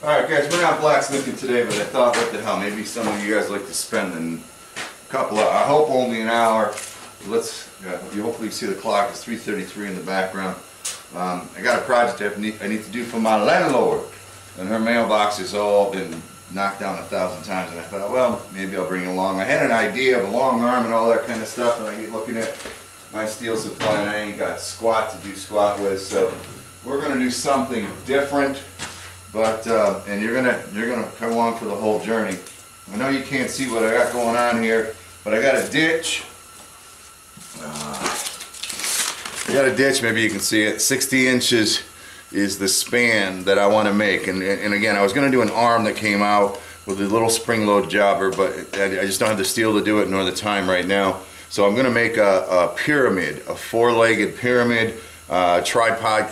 Alright guys, we're not blacksmithing today, but I thought what the hell, maybe some of you guys like to spend a couple of, I hope only an hour. Let's, yeah, you hopefully see the clock, it's 3.33 in the background. Um, I got a project I need, I need to do for my landlord. And her mailbox has all been knocked down a thousand times and I thought, well, maybe I'll bring it along. I had an idea of a long arm and all that kind of stuff and I keep looking at my steel supply and I ain't got squat to do squat with, so we're gonna do something different. But, uh, and you're gonna, you're gonna come along for the whole journey. I know you can't see what I got going on here, but I got a ditch. Uh, I got a ditch, maybe you can see it, 60 inches is the span that I wanna make. And, and again, I was gonna do an arm that came out with a little spring load jobber, but I I just don't have the steel to do it nor the time right now. So I'm gonna make a, a pyramid, a four-legged pyramid, uh, tripod,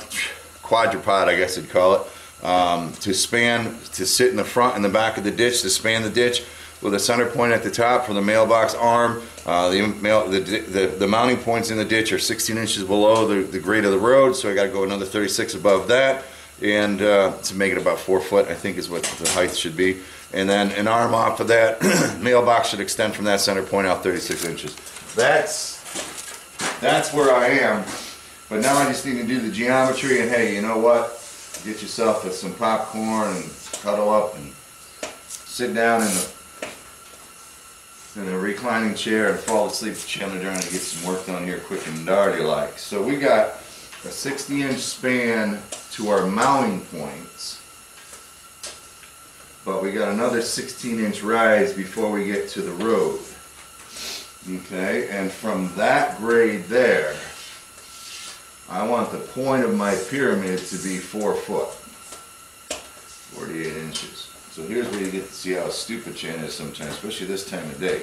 quadrupod, I guess you'd call it um, to span, to sit in the front and the back of the ditch, to span the ditch with a center point at the top for the mailbox arm. Uh, the, mail, the, the, the, mounting points in the ditch are 16 inches below the, the grade of the road, so I got to go another 36 above that. And uh, to make it about four foot, I think is what the height should be. And then an arm off of that, mailbox should extend from that center point out 36 inches. That's, that's where I am. But now I just need to do the geometry and hey, you know what? Get yourself some popcorn and cuddle up and sit down in the in a reclining chair and fall asleep Chandler Durn and get some work done here quick and dirty like. So we got a 60 inch span to our mounting points but we got another 16 inch rise before we get to the road. Okay, and from that grade there, I want the point of my pyramid to be four foot, 48 inches. So here's where you get to see how stupid Chan is sometimes, especially this time of day.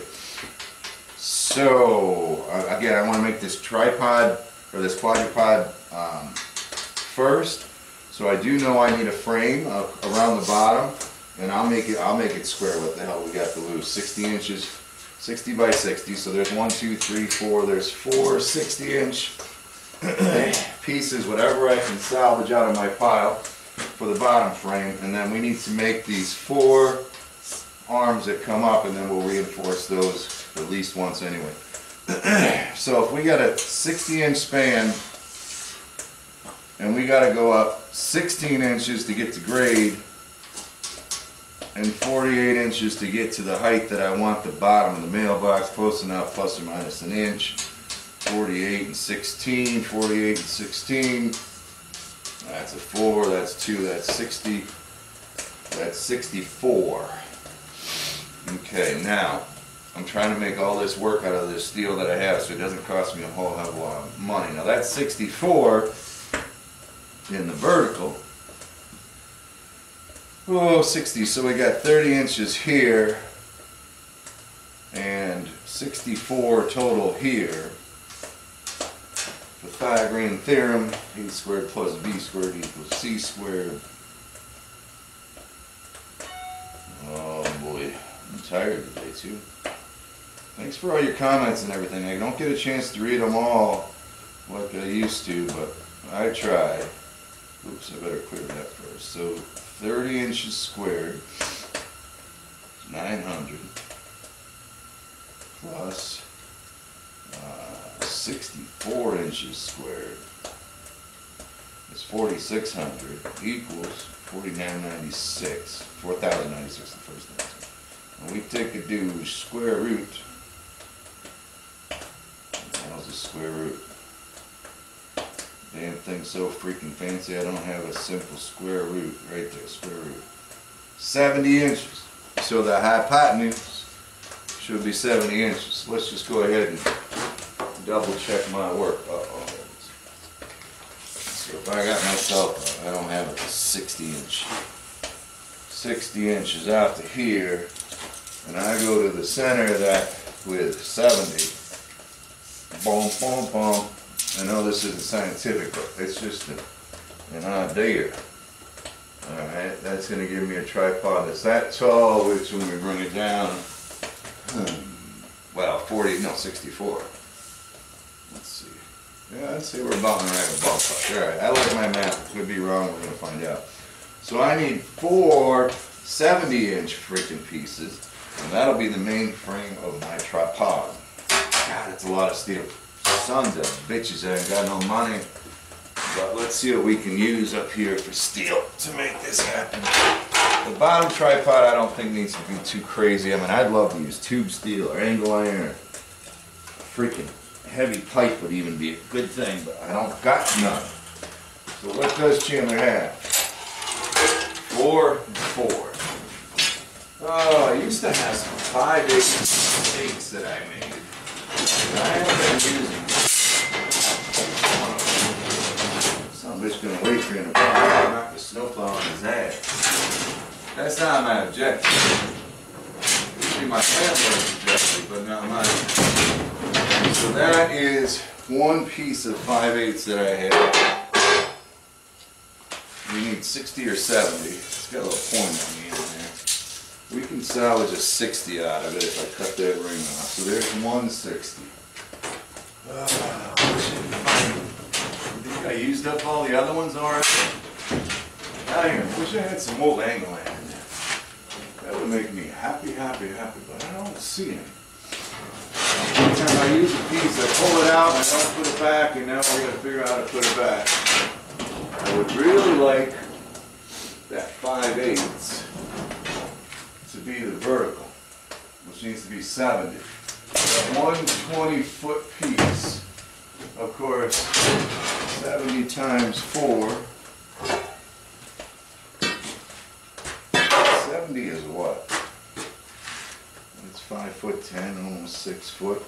So, uh, again, I want to make this tripod, or this quadrupod um, first. So I do know I need a frame around the bottom, and I'll make it, I'll make it square. What the hell we got to lose? 60 inches, 60 by 60. So there's one, two, three, four, there's four 60 inch pieces, whatever I can salvage out of my pile for the bottom frame. And then we need to make these four arms that come up and then we'll reinforce those at least once anyway. so if we got a 60 inch span and we got to go up 16 inches to get to grade and 48 inches to get to the height that I want the bottom of the mailbox posting out plus or minus an inch 48 and 16, 48 and 16. That's a 4, that's 2, that's 60. That's 64. Okay, now, I'm trying to make all this work out of this steel that I have so it doesn't cost me a whole hell of a lot of money. Now that's 64 in the vertical. Oh, 60, so we got 30 inches here and 64 total here. Pythagorean theorem, a squared plus b squared equals c squared. Oh boy, I'm tired today too. Thanks for all your comments and everything. I don't get a chance to read them all like I used to, but I try. Oops, I better clear that first. So 30 inches squared, 900 plus 64 inches squared is 4,600 equals 4996, 4,096 the first answer. And we take a do square root, how's the square root? Damn thing so freaking fancy I don't have a simple square root right there, square root. 70 inches. So the hypotenuse should be 70 inches. Let's just go ahead and double check my work. Uh-oh. So if I got myself, I don't have a 60 inch, 60 inches out to here, and I go to the center of that with 70, boom, boom, boom. I know this isn't scientific, but it's just an, an idea. Alright, that's going to give me a tripod that's that tall, which when we bring it down, hmm, well, 40, no, 64. Yeah, I'd say we're about in the right ballpark. All right, I like my math. Could be wrong. We're to find out. So I need four 70 inch freaking pieces, and that'll be the main frame of my tripod. God, it's a lot of steel. Sons of bitches, I ain't got no money. But let's see what we can use up here for steel to make this happen. The bottom tripod I don't think needs to be too crazy. I mean, I'd love to use tube steel or angle iron. Freaking heavy pipe would even be a good thing, but I don't got none. So what does Chandler have? Four, four. Oh, I used to have some five eight steaks that I made. I haven't been using. Some bitch gonna wait for him to knock the snowplow on his ass. That's not my objective. See, my family's objective, but not mine. So that is one piece of five eighths that I have. We need sixty or seventy. It's got a little point on the end there. We can salvage a sixty out of it if I cut that ring off. So there's one sixty. Ah, I I used up all the other ones already. I wish I had some old angle in there. That would make me happy, happy, happy, but I don't see any. I use a piece, I pull it out, and I don't put it back, and now we're gonna figure out how to put it back. I would really like that five eighths to be the vertical, which needs to be seventy. That one twenty foot piece, of course, seventy times four. Seventy is what? It's five foot ten, almost six foot.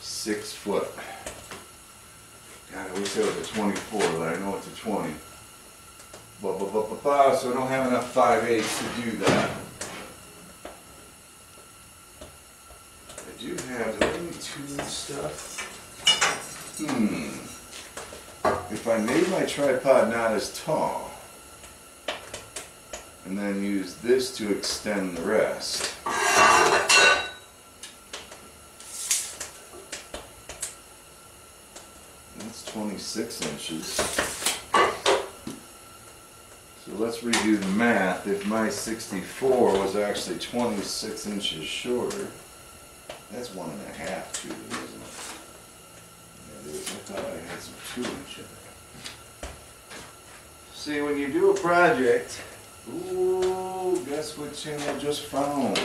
Six foot. God, I wish there was a twenty-four, but I know it's a twenty. Blah, blah, blah, blah, blah, so I don't have enough five eighths to do that. I do have, do two stuff? Hmm. If I made my tripod not as tall, and then use this to extend the rest. That's 26 inches. So let's redo the math. If my 64 was actually 26 inches shorter, that's one and a half too, isn't it? Yeah, it is. I thought I had some two inch in there. See, when you do a project, ooh, guess what channel just found?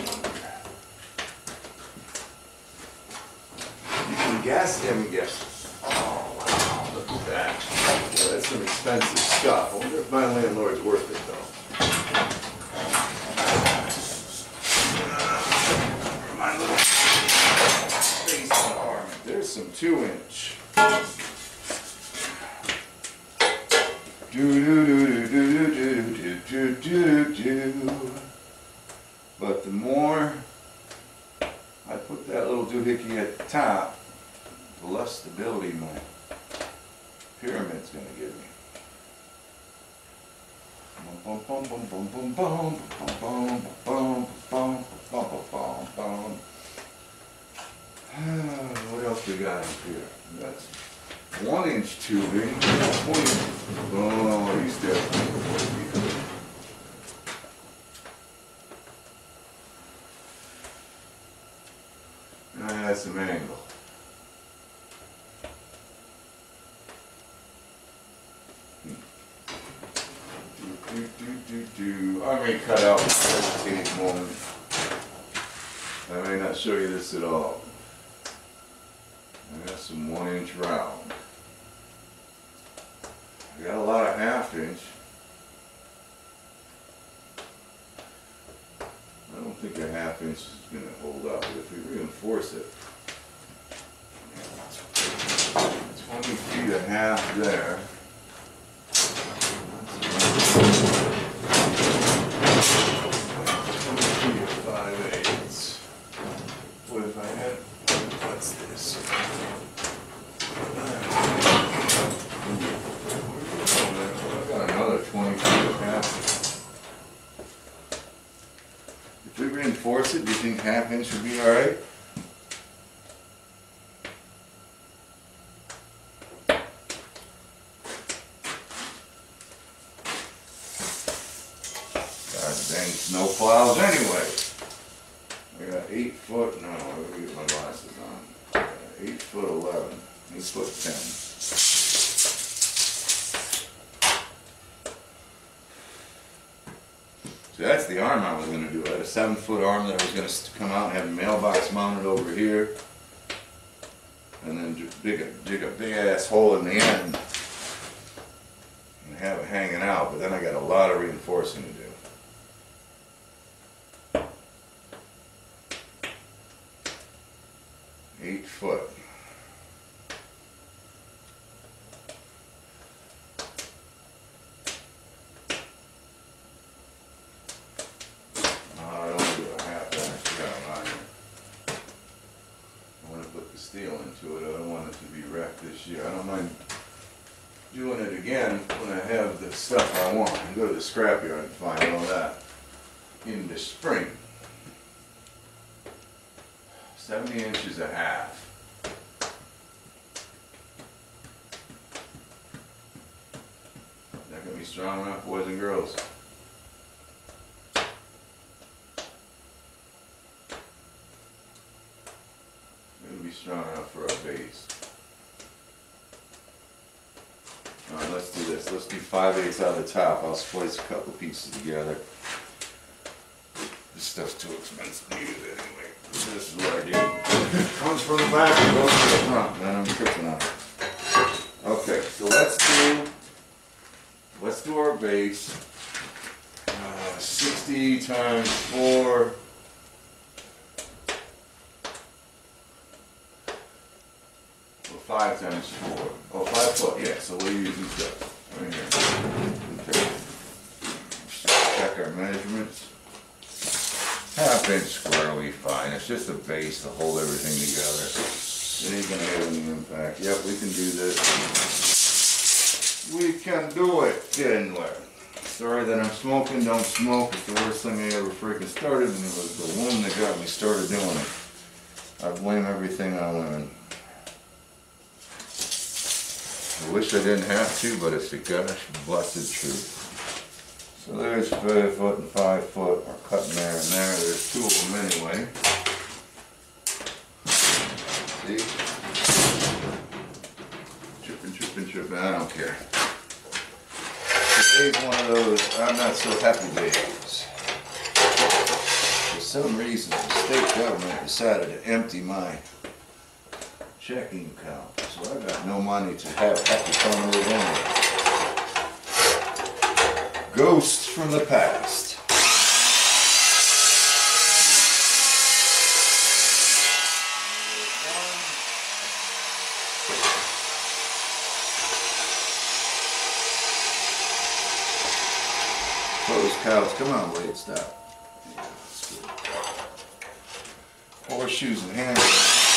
You can guess and guess. Oh, wow, look at that. That's some expensive stuff. I wonder if my landlord's worth it though. There's some two inch. Do do do do do do do do do do. But the more I put that little doohickey at the top, the less stability my pyramid's gonna give me. What else we got in here? We got one inch tubing, twenty, oh, twenty-four feet. I had some angle. Do, do, do. I may cut out the hesitating moment. I may not show you this at all. I got some one inch round. I got a lot of half inch. I don't think a half inch is gonna hold up, but if we reinforce it. Twenty feet a half there. reinforce it? Do you think half inch would be all right? God dang snow plows anyway. I got eight foot, no, I gotta get my glasses on. Eight foot eleven. Eight foot ten. That's the arm I was gonna do. I had a seven foot arm that I was gonna come out and have a mailbox mounted over here. And then dig a, dig a big ass hole in the end. And have it hanging out, but then I got a lot of reinforcing to do. Eight foot. Uh, I don't wanna do a half inch, I got a line. I wanna put the steel into it, I don't want it to be wrecked this year, I don't mind doing it again when I have the stuff I want, and go to the scrapyard and find all that in the spring. Seventy inches a half. That gonna be strong enough, boys and girls? It'll be strong enough for our base. Alright, let's do this. Let's do five eighths out of the top. I'll splice a couple pieces together. This stuff's too expensive to use anyway. This is what I do. Comes from the back and goes to the front, then I'm tripping on it. Okay, so let's do, let's do our base. Uh, sixty times four. Well, five times four. Oh, five foot, yeah, so we'll use these guys, right here. Okay. Check our measurements. Half inch square will be fine, it's just a base to hold everything together. It ain't gonna have any impact, yep, we can do this. We can do it, Denver. Sorry that I'm smoking, don't smoke, it's the worst thing I ever freaking started, and it was the woman that got me started doing it. I blame everything on women. I wish I didn't have to, but it's the gosh blessed truth. So there's five foot and five foot, we're cutting there and there, there's two of them anyway. See? Tripping, tripping, tripping, I don't care. Today's one of those, I'm not so happy days. For some reason, the state government decided to empty my checking account, so I got no money to have, to come with anyway. Ghosts from the past. Close cows, come on, Wade, stop. Yeah. Horseshoes and handles.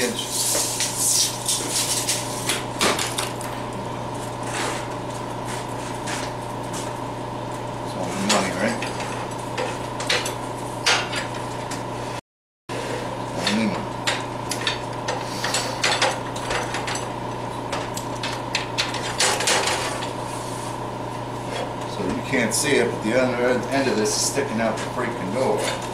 Um um so you can't see it, but the other end of this is sticking out the freaking door.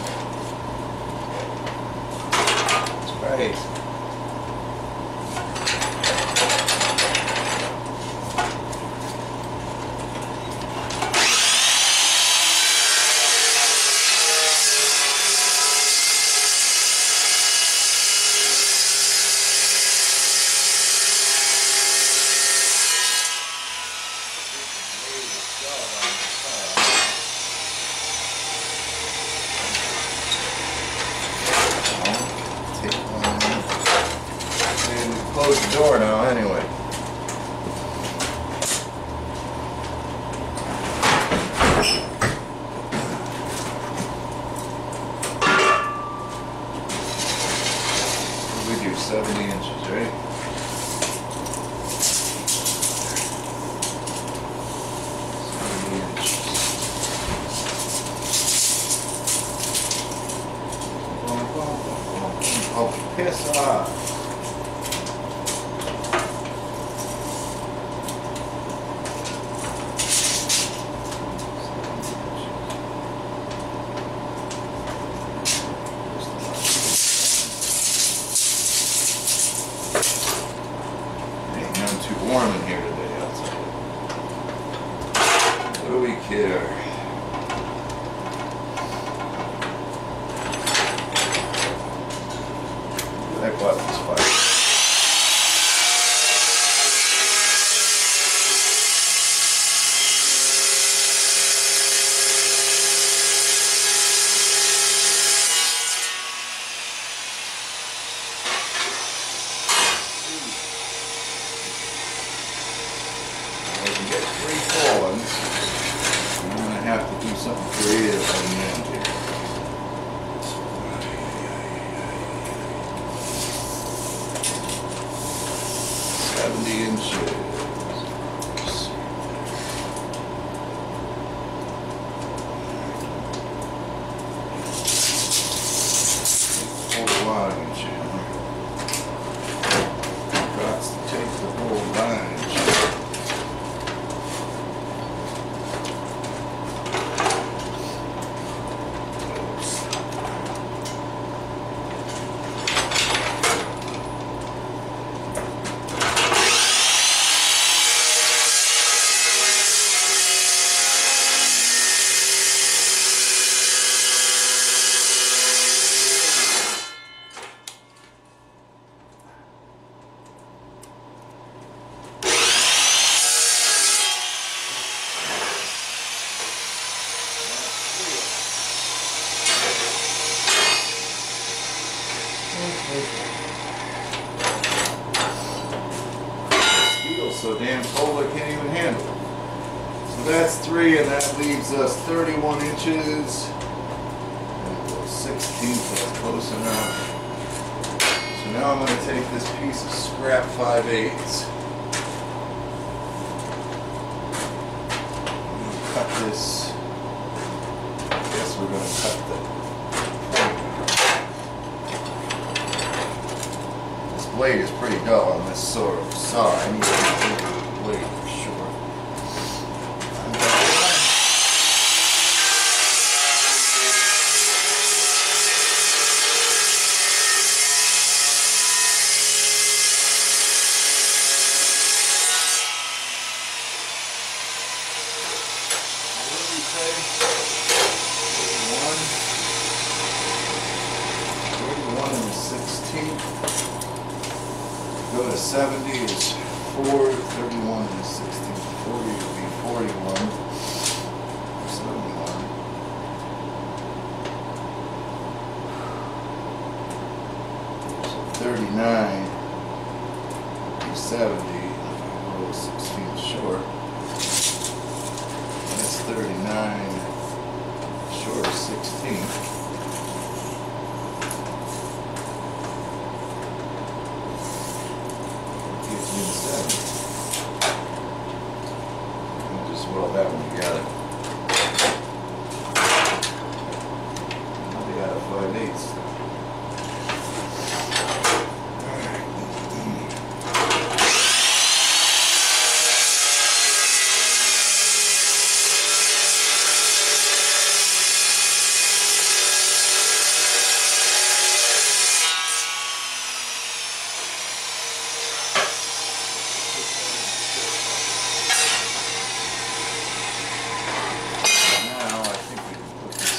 Us thirty-one inches.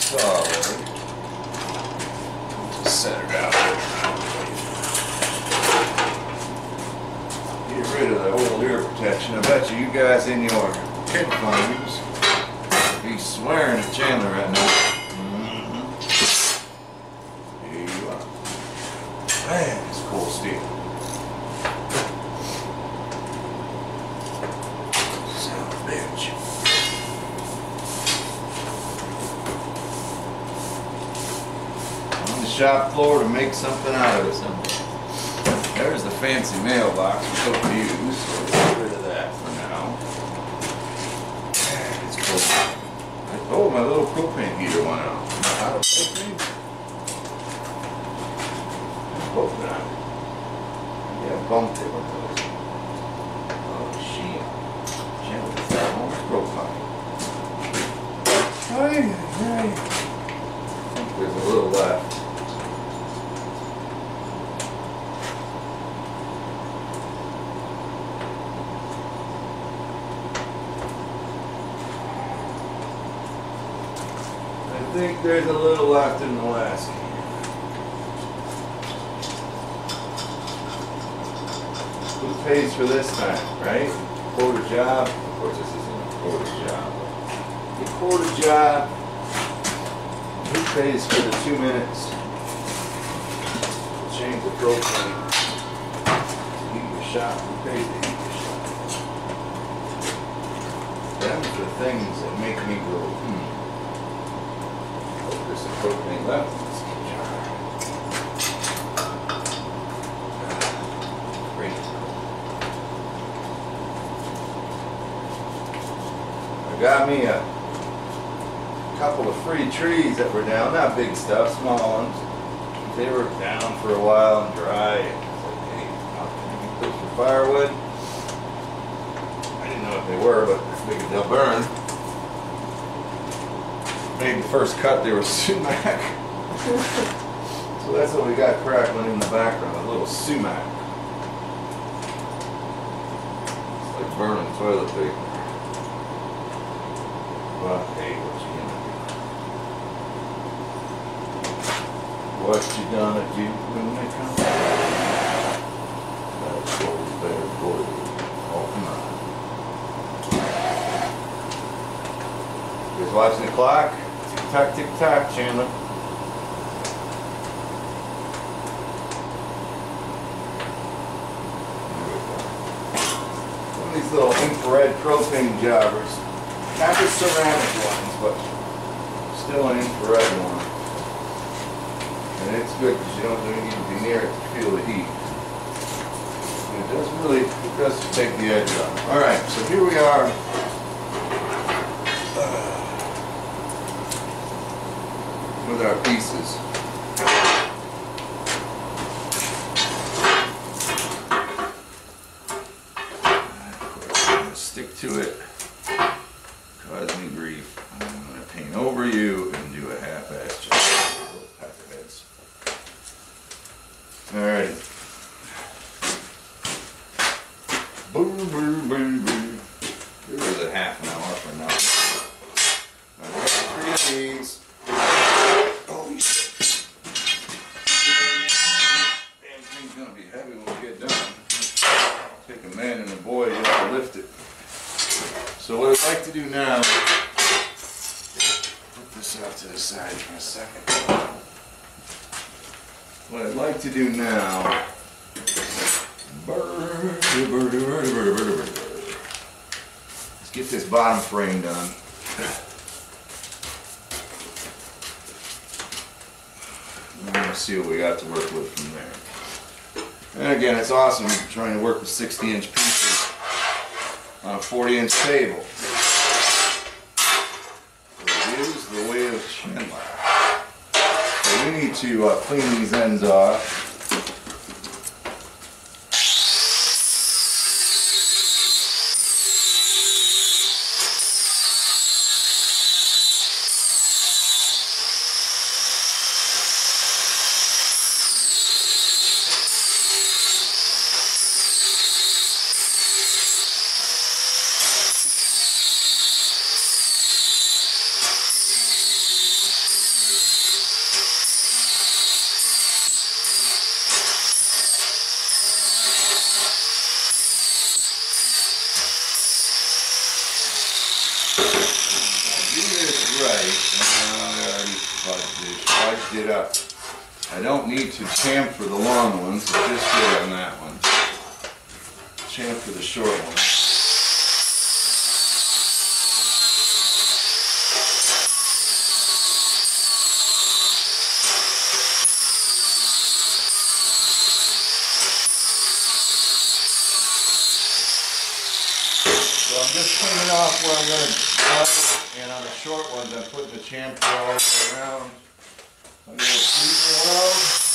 Just set it out. Get rid of the old ear protection. I bet you, you guys in your headphones be swearing at Chandler right now. Mhm. Here you are. Man, it's cool steel. Son of a bitch. on the shop floor to make something out of it someday. There's the fancy mailbox we don't use, so let's get rid of that for now. It's cold. Oh, my little propane heater went out. Out of propane? Hope not. Yeah, bumped it with those. Oh, shit. Channel that home propane. Ay, ay, ay. I think there's a little left. I think there's a little left in the last. Who pays for this time, right? Quarter job, of course this isn't a quarter job. The quarter job, who pays for the two minutes? Change the propane. Heat your shop, who pays your shop? Them's the things that make me go, hmm. Some propane left. Great. I got me a couple of free trees that were down, not big stuff, small ones. They were down for a while and dry. hey, you put for firewood? I didn't know what they were, but they'll burn. Maybe the first cut they were sumac. so that's what we got crackling in the background, a little sumac. It's like burning toilet paper. But hey, what you gonna do? What you gonna do when they come? That's old bear boy. Oh, come on. You guys watching the clock? Tick tock, tick tock, Chandler. One of these little infrared propane jobbers. Not the ceramic ones, but still an infrared one. And it's good because you don't really need to be near it to feel the heat. And it does really, it does take the edge off. All right, so here we are. I'm just cleaning off where I'm gonna cut, and on the short ones, I'm putting the chamfer around. A little sweet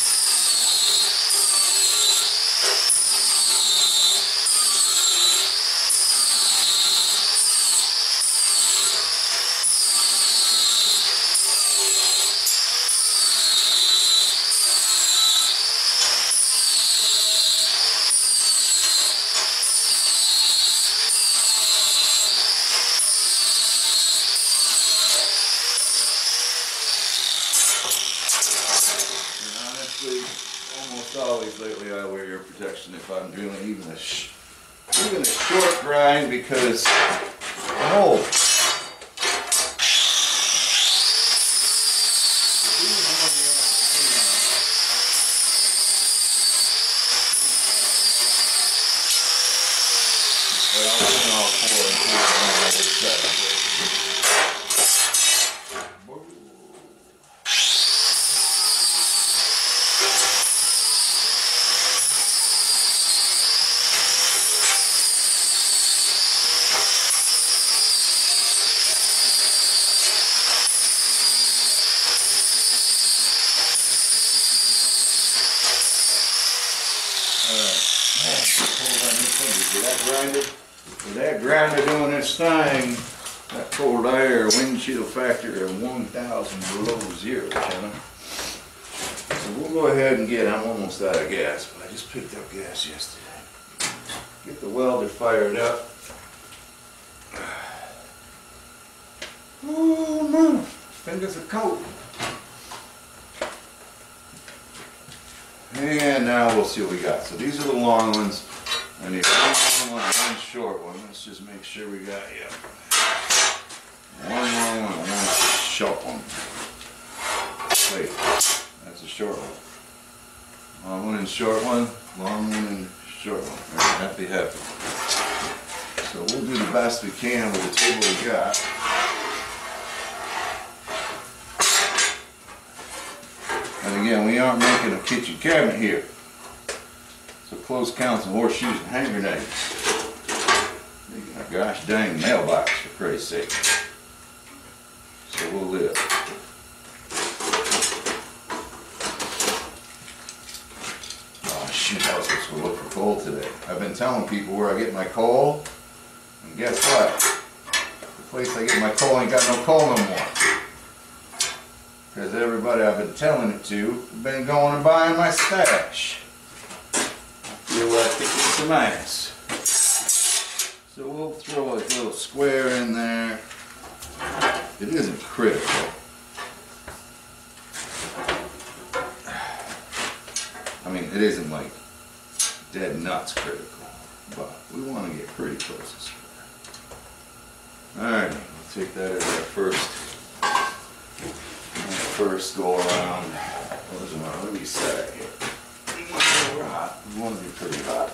lately I wear your protection if I'm doing even a even a short grind because oh. Well, I'll put all four and see if I'm able to set it. Alright. Hold on this finger. With that grinder, with that grinder doing its thing, that cold air windshield factor of one thousand below zero, Shannon. So we'll go ahead and get, I'm almost out of gas, but I just picked up gas yesterday. Get the welder fired up. Oh man, fingers are cold. And now we'll see what we got. So these are the long ones. I need one long one, one short one. Let's just make sure we got, yeah. One long one, one short one. Wait, that's a short one. Long one and short one, long one and short one. Happy, happy. So we'll do the best we can with the table we got. And again, we aren't making a kitchen cabinet here. So close counts and horseshoes and hand grenades. Gosh dang mailbox for Christ's sake. We'll live. Oh shoot, I was supposed to look for coal today. I've been telling people where I get my coal, and guess what? The place I get my coal ain't got no coal no more. Because everybody I've been telling it to, have been going and buying my stash. Feel like kicking some ass. So we'll throw a little square in there. It isn't critical. I mean, it isn't like dead nuts critical, but we want to get pretty close to square. Alright, we'll take that as our first, our first go around. What is it, what do we set here? We want to be pretty hot.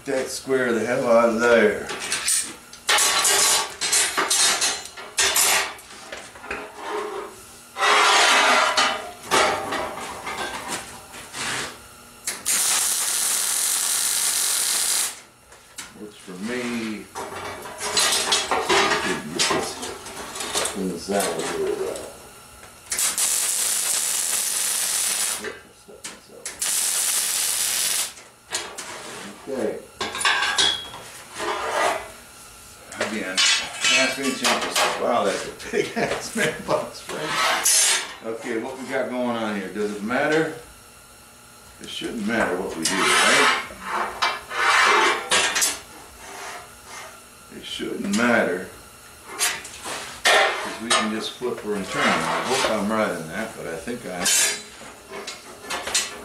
Get that square the hell out of there. Works for me. Clean this out a little bit. Yep, stuff myself. Okay. Again, ask me changes. Wow, that's a big ass mailbox, right? Okay, what we got going on here? Does it matter? It shouldn't matter what we do, right? It shouldn't matter. Because we can just flip her and turn her. I hope I'm right in that, but I think I am.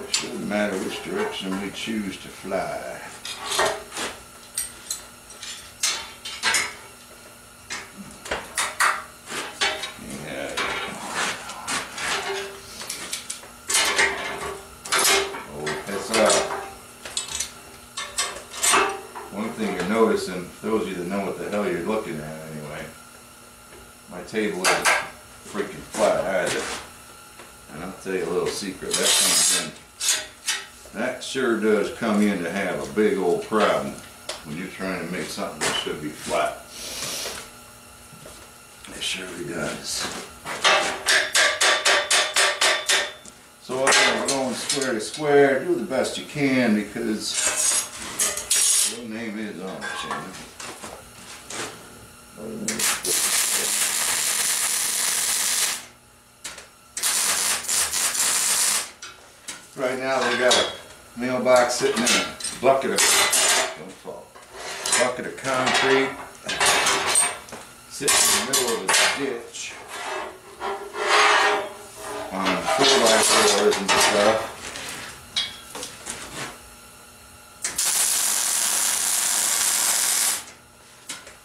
It shouldn't matter which direction we choose to fly. Yeah. Oh, that's uh. One thing you're noticing, those of you that know what the hell you're looking at anyway, my table isn't freaking flat either. And I'll tell you a little secret, that comes in, that sure does come in to have a big old problem when you're trying to make something that should be flat. It surely does. So again, we're going square to square, do the best you can because your name is on you think? Right now, they got a mailbox sitting in a bucket of, don't fall, bucket of concrete, sitting in the middle of a ditch on four by fours and stuff.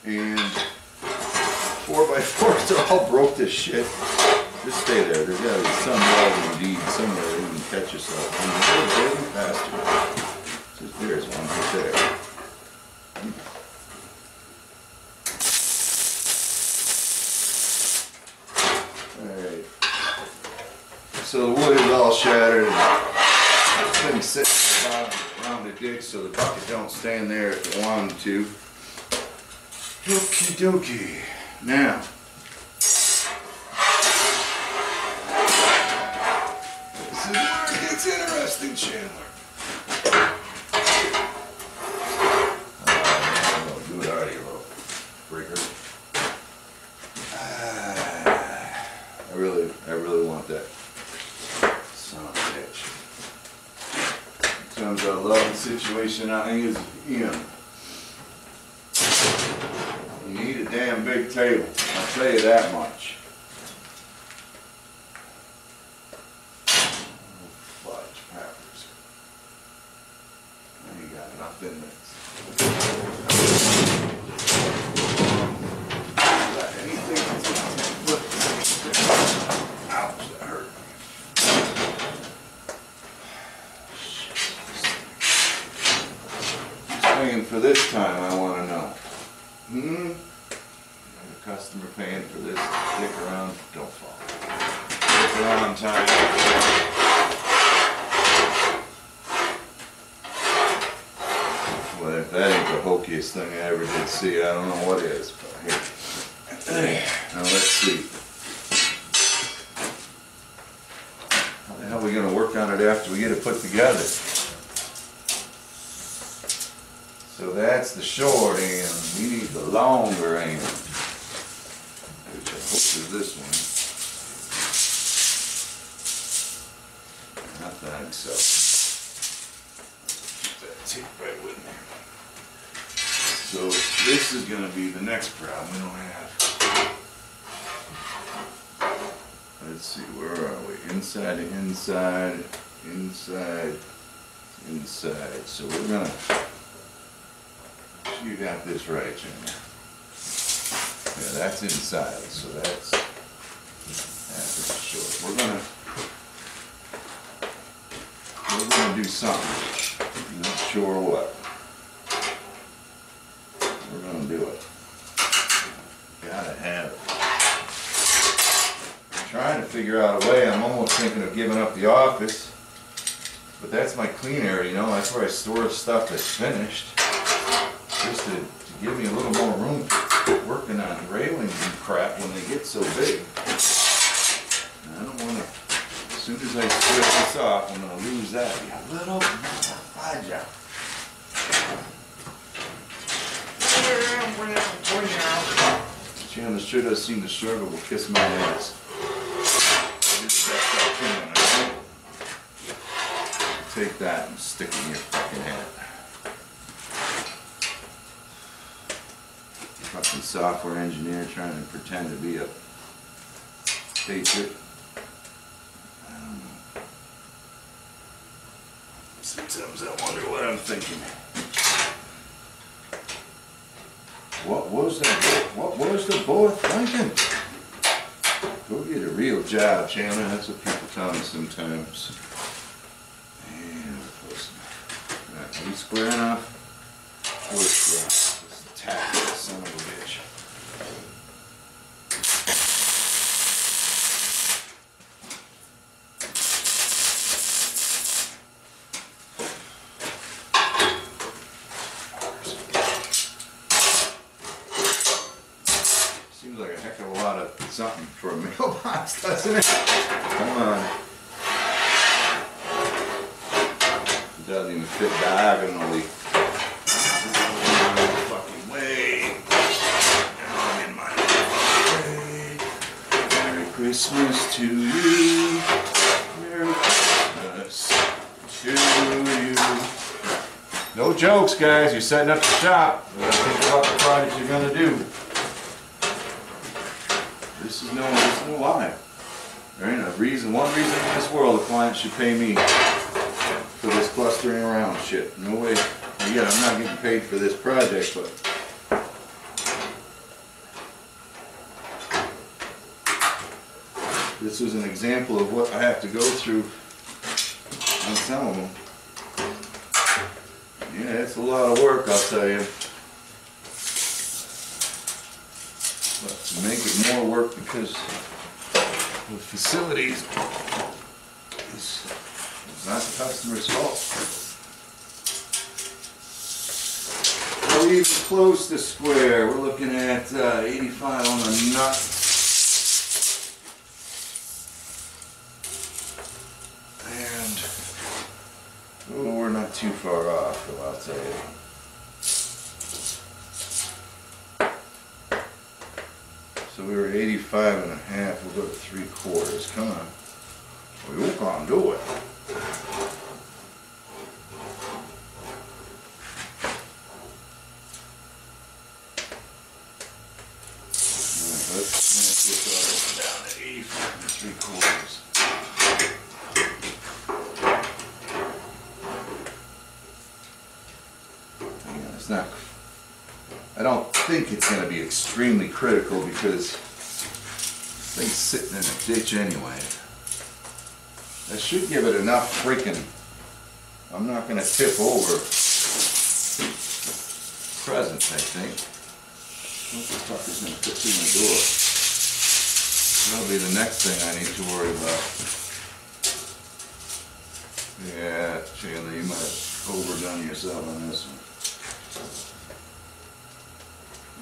And four by fours, they're to shit. Just stay there. There's gotta be some love indeed somewhere you can catch yourself. Big bastard. Just there's one right there. So the wood is all shattered. It's been sitting around the ditch so the bucket don't stand there if it wanted to. Okie dokie. Now. This right, Jimmy. Yeah, that's inside, so that's, that's short. We're gonna, we're gonna do something, not sure what. We're gonna do it. Gotta have it. I'm trying to figure out a way, I'm almost thinking of giving up the office. But that's my clean area, you know, that's where I store stuff that's finished. Just to, to give me a little more room working on railings and crap when they get so big. And I don't wanna, as soon as I square this off, I'm gonna lose that. You little fudge Jim sure does seem to struggle with kiss my ass. Take that and stick it in your fucking head. Fucking software engineer trying to pretend to be a patriot. I don't know. Sometimes I wonder what I'm thinking. What was that? What was the boy thinking? Go get a real job, Chandler. That's what people tell me sometimes. And we're. Are we square enough? We're square. Let's tackle this son of a bitch. Seems like a heck of a lot of something for a mailbox, doesn't it? Come on. It doesn't even fit diagonally. No fucking way. I'm in my way. Merry Christmas to you. Merry Christmas to you. No jokes, guys. You're setting up the shop. Think about the project you're gonna do. This is no, this is no lie. There ain't a reason, one reason in this world a client should pay me for this clustering around shit. No way. Again, I'm not getting paid for this project, but. This is an example of what I have to go through on some of them. Yeah, it's a lot of work, I'll tell you. But make it more work because the facilities is, not the customer's fault. Are we even close to square? We're looking at uh, 85 on the nut. And, oh, we're too far off, tell you. So we were at 85 and a half, we'll go to three quarters, come on. We will gonna do it. extremely critical because thing's sitting in a ditch anyway. I should give it enough freaking, I'm not going to tip over presents, I think. What the fuck is going to fit through my door? That'll be the next thing I need to worry about. Yeah, Chandler, you might have overdone yourself on this one.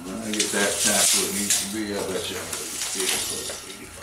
I get that tap where it needs to be, I bet you I'm gonna to.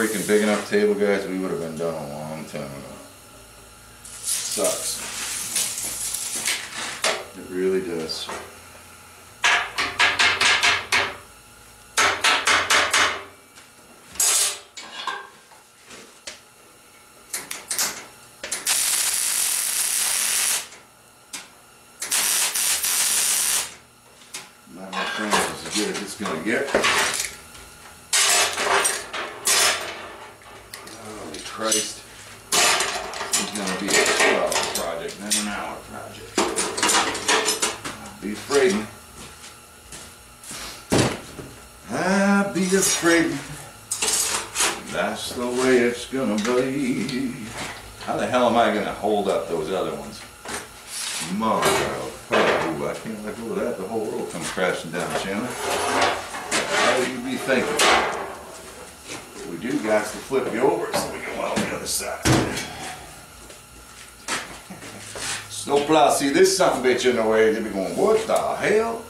freaking big enough table, guys, we would have been done a long time ago. Sucks. It really does. something of you bitch in the way, they be going, what the hell?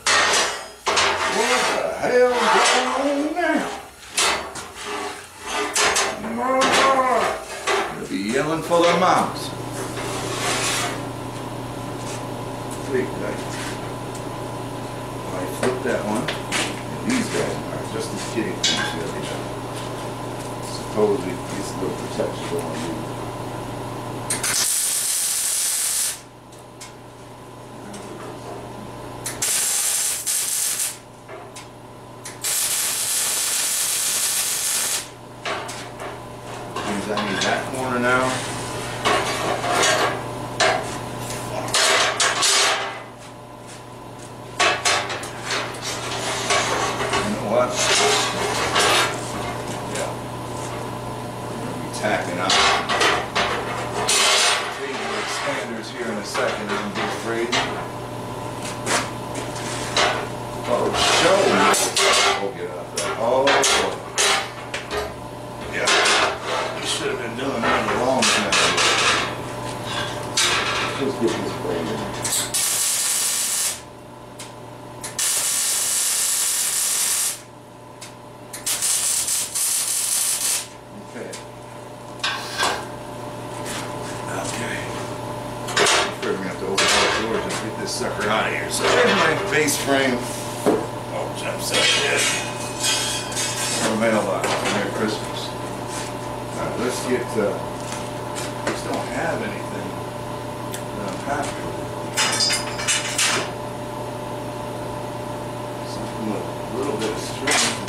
a little bit of string.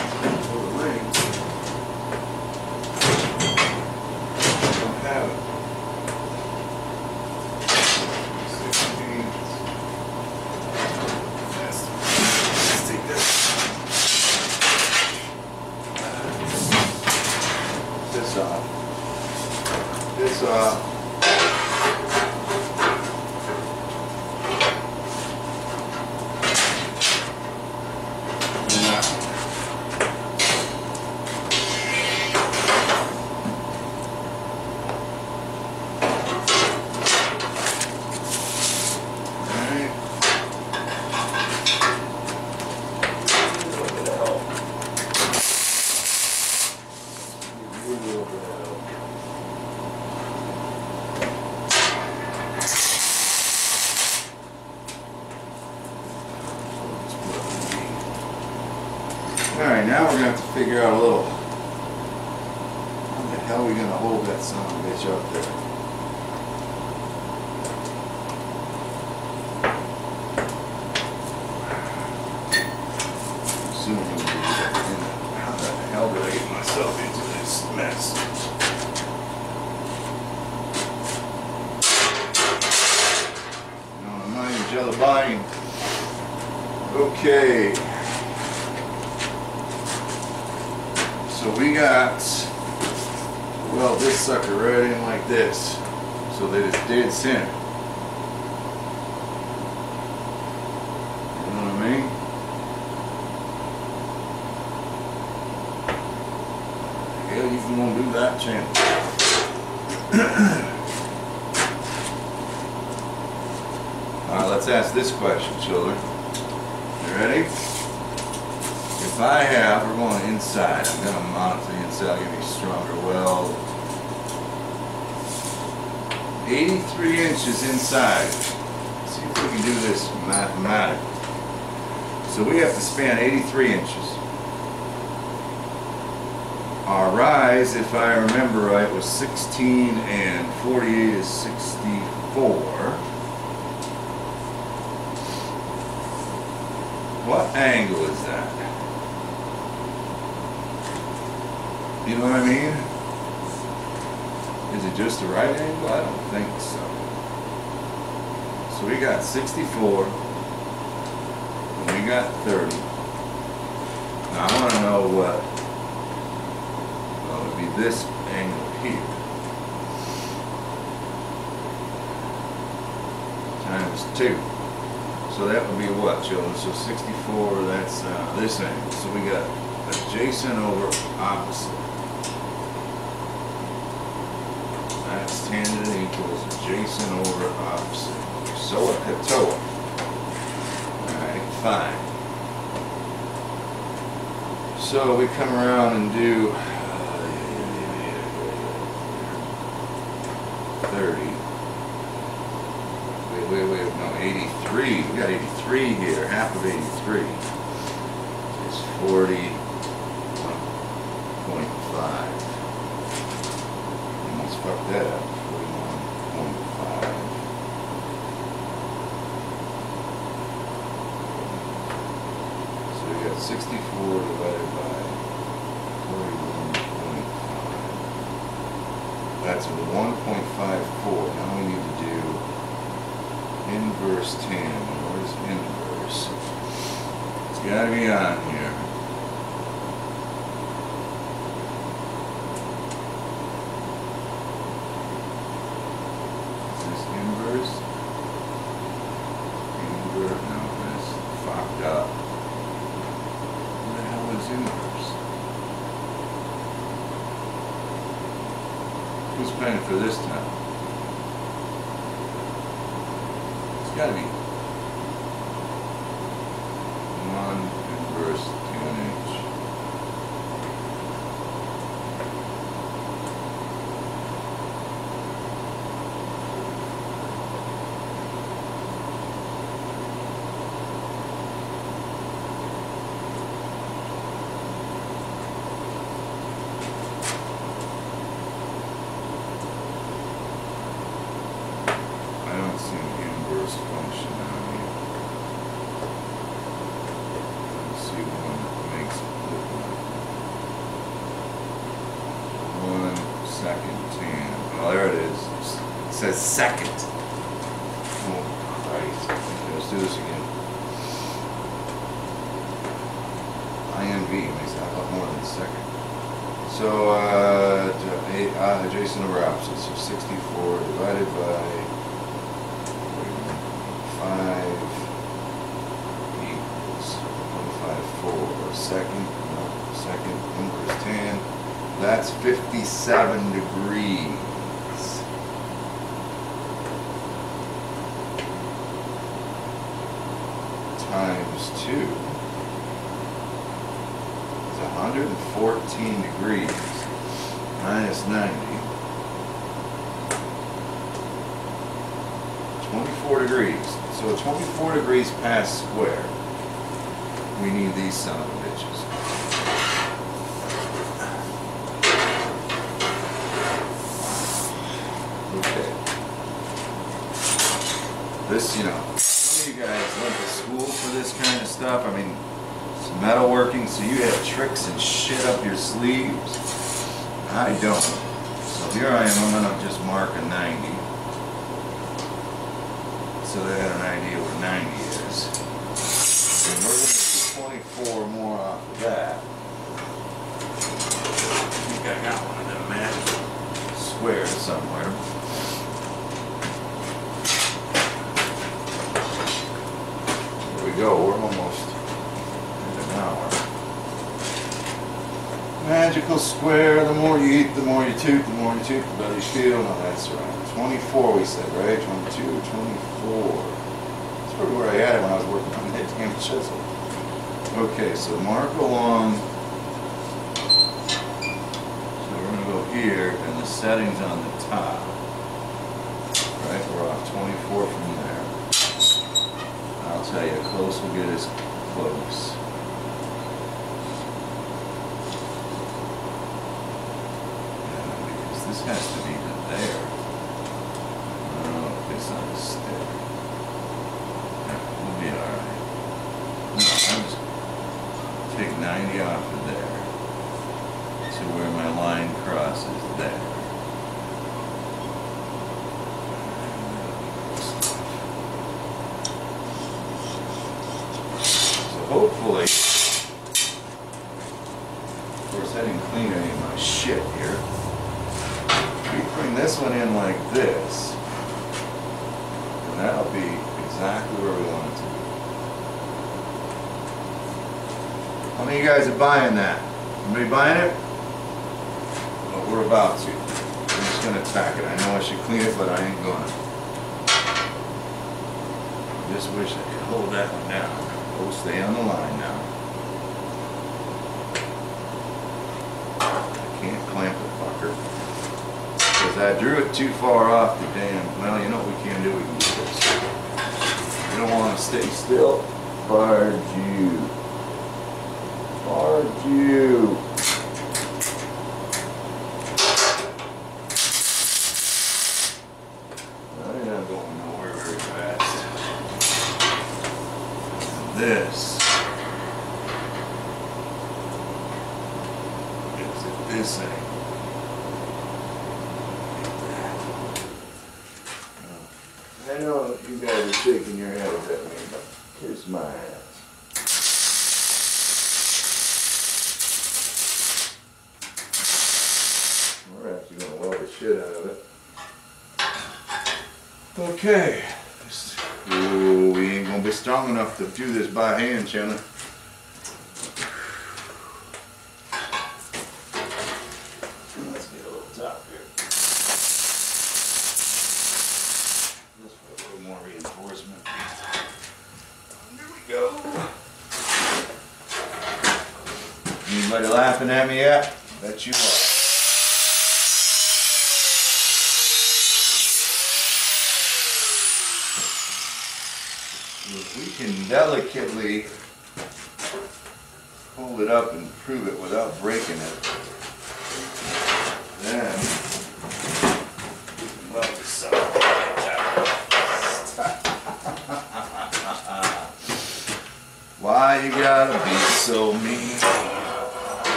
figure out a little this question. So got 64, and we got 30. Now I want to know what, well, it would be this angle here. Times 2. So that would be what, children? So 64, that's uh, this angle. So we got adjacent over opposite. That's tangent equals adjacent over opposite. Soa Katoa. Alright, fine. So we come around and do 27 degrees. Times 2 is 114 degrees minus 90. 24 degrees. So 24 degrees past square, we need these son of bitches. You know, some of you guys went to school for this kind of stuff. I mean, it's metalworking, so you have tricks and shit up your sleeves. I don't. So here I am, I'm gonna just mark a 90. So they had an idea what 90 is. And we're gonna do 24 more off of that. I think I got one of them magic squares somewhere. Here we go, we're almost at an hour. Magical square, the more you eat, the more you toot, the more you toot, the better you feel. No, that's right. 24 we said, right? 22, 24. That's probably where I had it when I was working on that damn chisel. Okay, so mark along. So we're gonna go here, and the setting's on the top. Right, we're off 24 from there. I'll tell you, close will get us close. Yeah, because this has to be to there. Oh, this on a stick. Yeah, We'll be alright. No, I'll just take ninety off of there. To where my line crosses there. So hopefully, of course, I didn't clean any of my shit here. We bring this one in like this, and that'll be exactly where we want it to be. How many of you guys are buying that? Anybody buying it? Well, we're about to. I'm just gonna tack it. I know I should clean it, but I ain't gonna. Just wish I could hold that one down. Oh, stay on the line now. I can't clamp it, fucker. Because I drew it too far off the damn, well, you know what we can do? We can do this. You don't want to stay still. Barge you.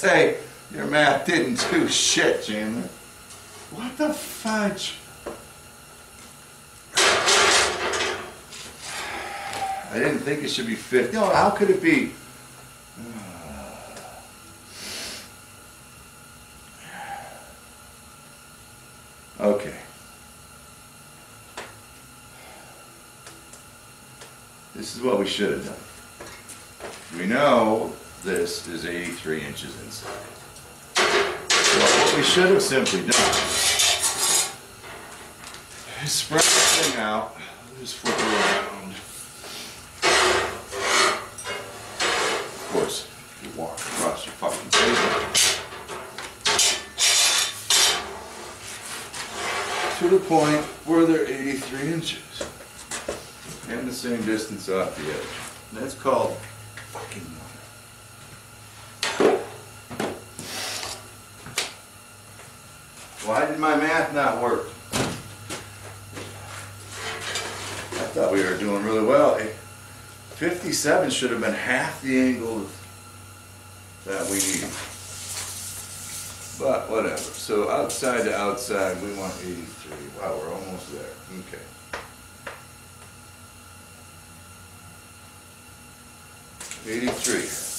Say your math didn't do shit, Chandler. What the fudge? I didn't think it should be 50. No, how could it be? Okay. This is what we should have done. We know this is 83 inches inside. So what we should have simply done is spread this thing out, just flip it around. Of course, you walk across your fucking table. To the point where they're 83 inches. And the same distance off the edge. That's called fucking Why did my math not work? I thought we were doing really well. Eh, 57 should have been half the angle that we need. But whatever. So outside to outside, we want 83. Wow, we're almost there. Okay. Eighty-three.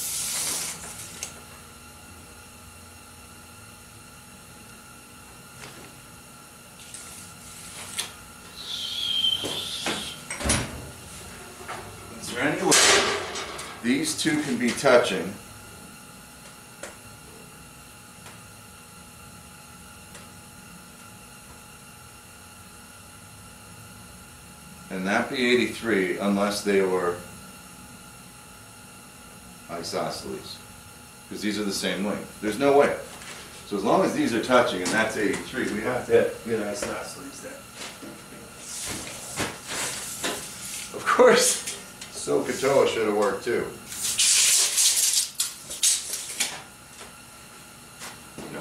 Is there any way these two can be touching? And not be eighty-three unless they were isosceles. Because these are the same length. There's no way. So as long as these are touching and that's eighty-three, we have to get isosceles there. Of course, SOHCAHTOA should have worked too.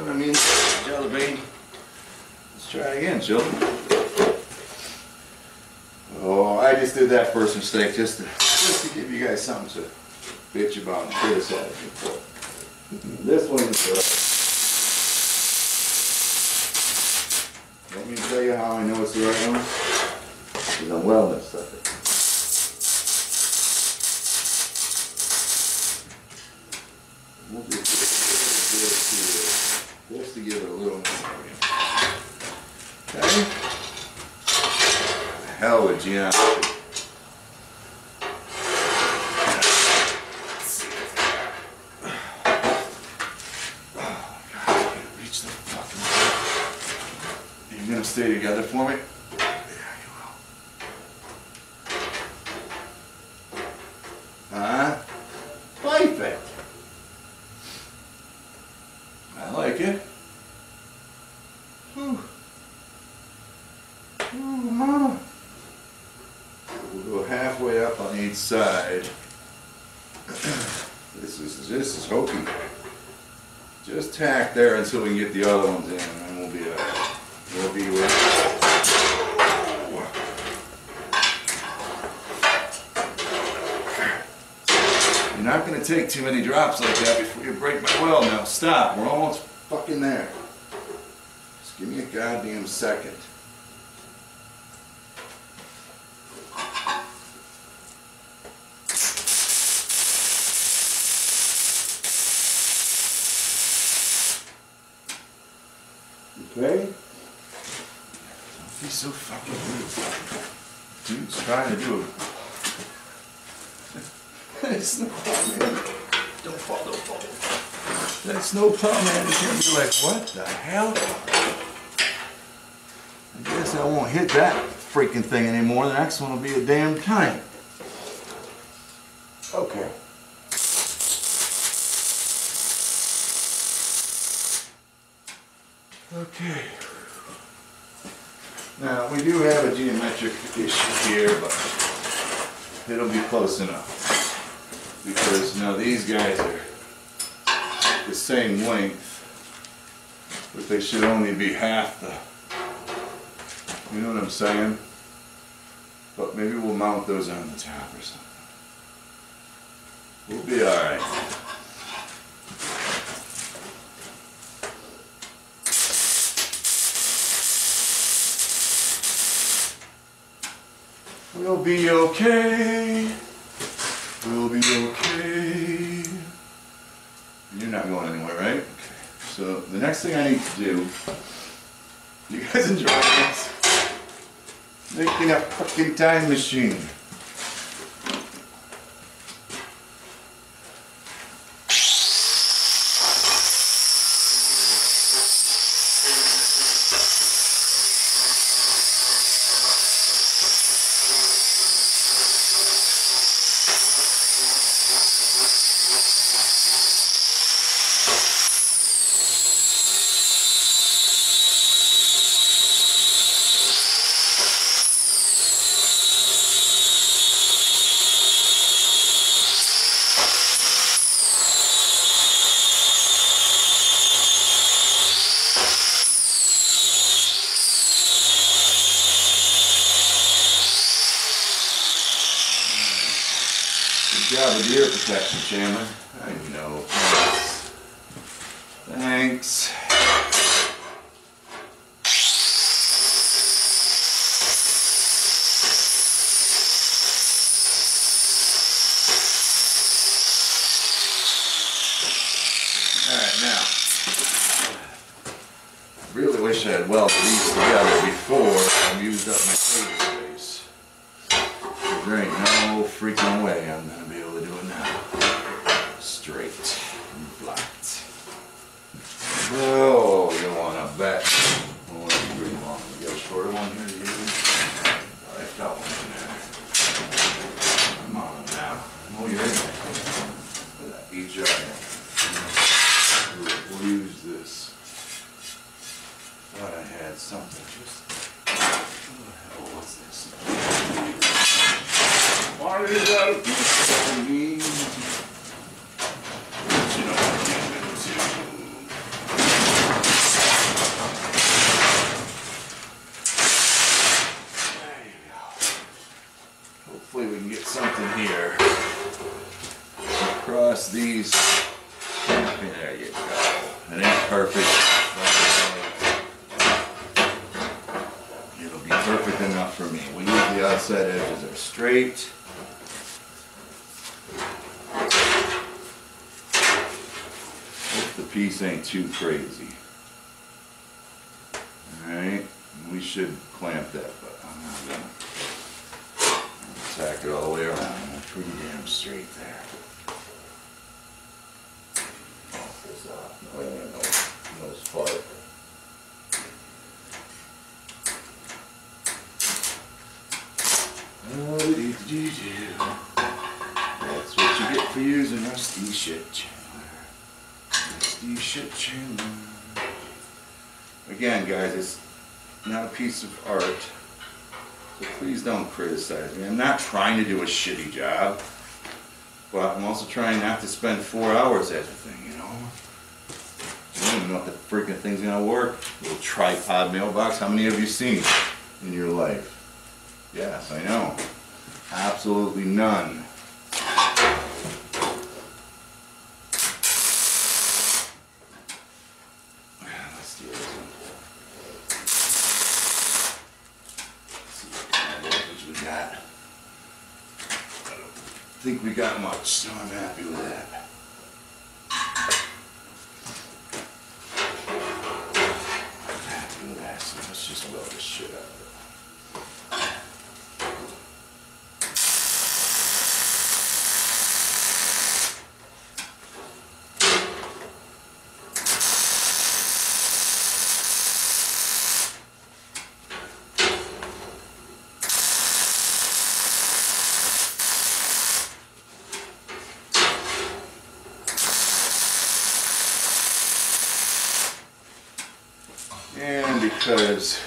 Know what I mean, Jelly bean? Let's try again, children. Oh, I just did that first mistake just to, just to give you guys something to bitch about and criticize me for. This one the right. Let me tell you how I know it's the right one. Because I'm wellness sucker. We'll just do this here, just to give it a little more. Okay? Hell with geometry. Reach the fucking. Are you gonna stay together for me? Yeah, you will. Huh? Perfect. I like it. Whew. Ooh, mama. We'll go halfway up on each side. This is, this is hokey. Just tack there until we can get the other ones in, and then we'll be, uh, we'll be with. You're not gonna take too many drops like that before you break my well. Now stop. We're almost fucking there. Just give me a goddamn second. Okay? Don't be so fucking rude. Dude's trying to do it. it's no problem, man. Don't fall, don't problem, man. It's gonna be like, what the hell? I guess I won't hit that freaking thing anymore. The next one will be a damn time. Okay. Okay. Now, we do have a geometric issue here, but it'll be close enough. Because now these guys are same length, but they should only be half the, you know what I'm saying? But maybe we'll mount those on the top or something. We'll be alright. We'll be okay. We'll be okay. You're not going anywhere, right? Okay. So the next thing I need to do, you guys enjoy this? Making a fucking time machine. two trades. piece of art. So please don't criticize me. I'm not trying to do a shitty job. But I'm also trying not to spend four hours at the thing, you know? I don't even know if the freaking thing's gonna work. Little tripod mailbox. How many have you seen in your life? Yes, I know. Absolutely none. so I'm happy with because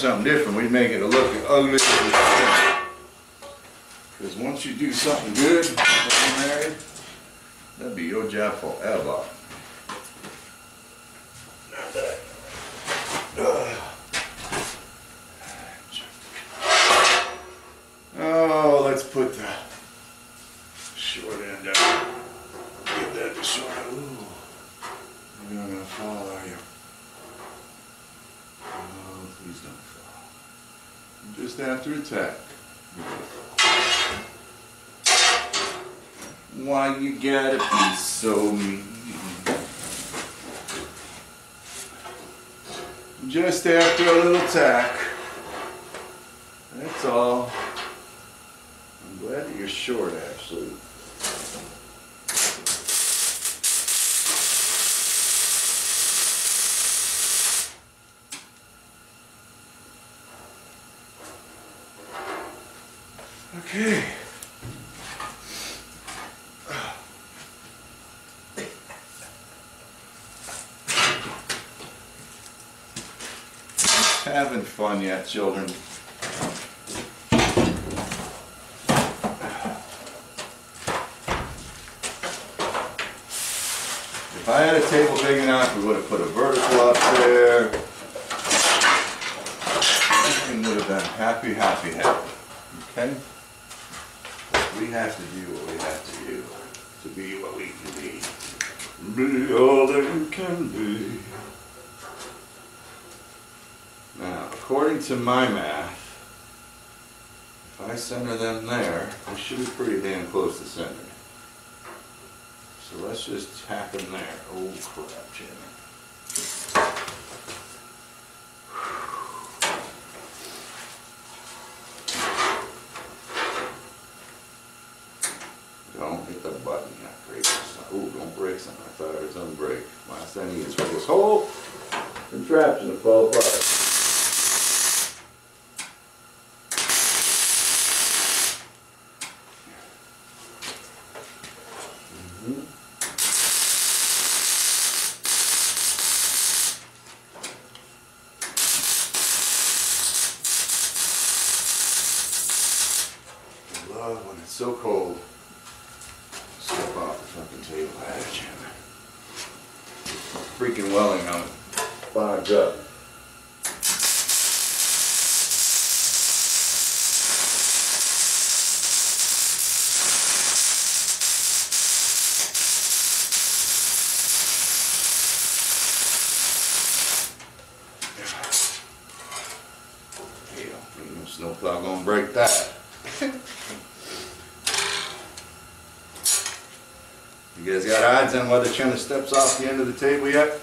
something different. We make it look ugly. Because once you do something good, married, that'll be your job forever. after a little tack. That's all. I'm glad that you're short at Yet, children? If I had a table big enough, we would have put a vertical up there. Everything would have been happy, happy, happy. Okay? We have to do what we have to do to be what we can be. Be all that you can be. Now, to my math, if I center them there, I should be pretty damn close to center. So let's just tap them there. Oh crap, Jimmy. Don't hit the button, not break something. Ooh, don't break something. I thought it was gonna break. Last thing is for this whole contraption to fall apart. Mm-hmm. I love when it's so cold. Step off the fucking table. Freaking welling on it. Fogged up. Yeah, ain't no snowplow gonna break that. You guys got odds of steps off the end of the table yet?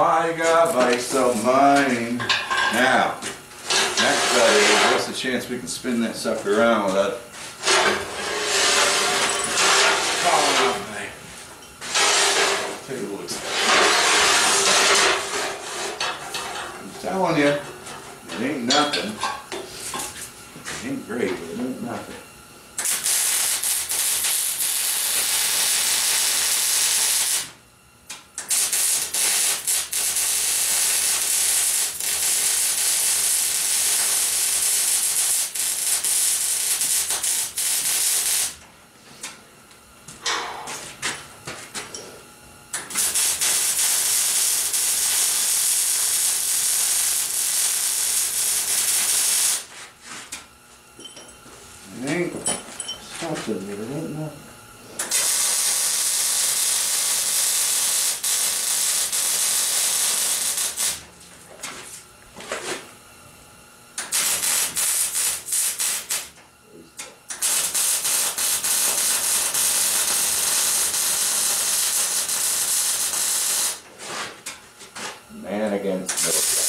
Why got by so mine? Now, next buddy, what's the chance we can spin that sucker around without falling off my table? I'm telling you, it ain't nothing. It ain't great, but it ain't nothing. Shouldn't be written up. Man against middle class.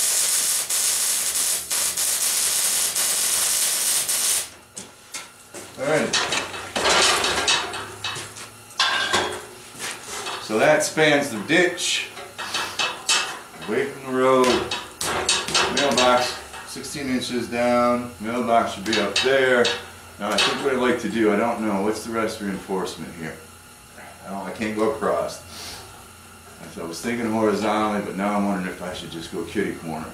Alright. So that spans the ditch, away from the road, mailbox 16 inches down, mailbox should be up there. Now I think what I'd like to do, I don't know, what's the rest of reinforcement here? I don't, I can't go across. So I was thinking horizontally, but now I'm wondering if I should just go kitty corner.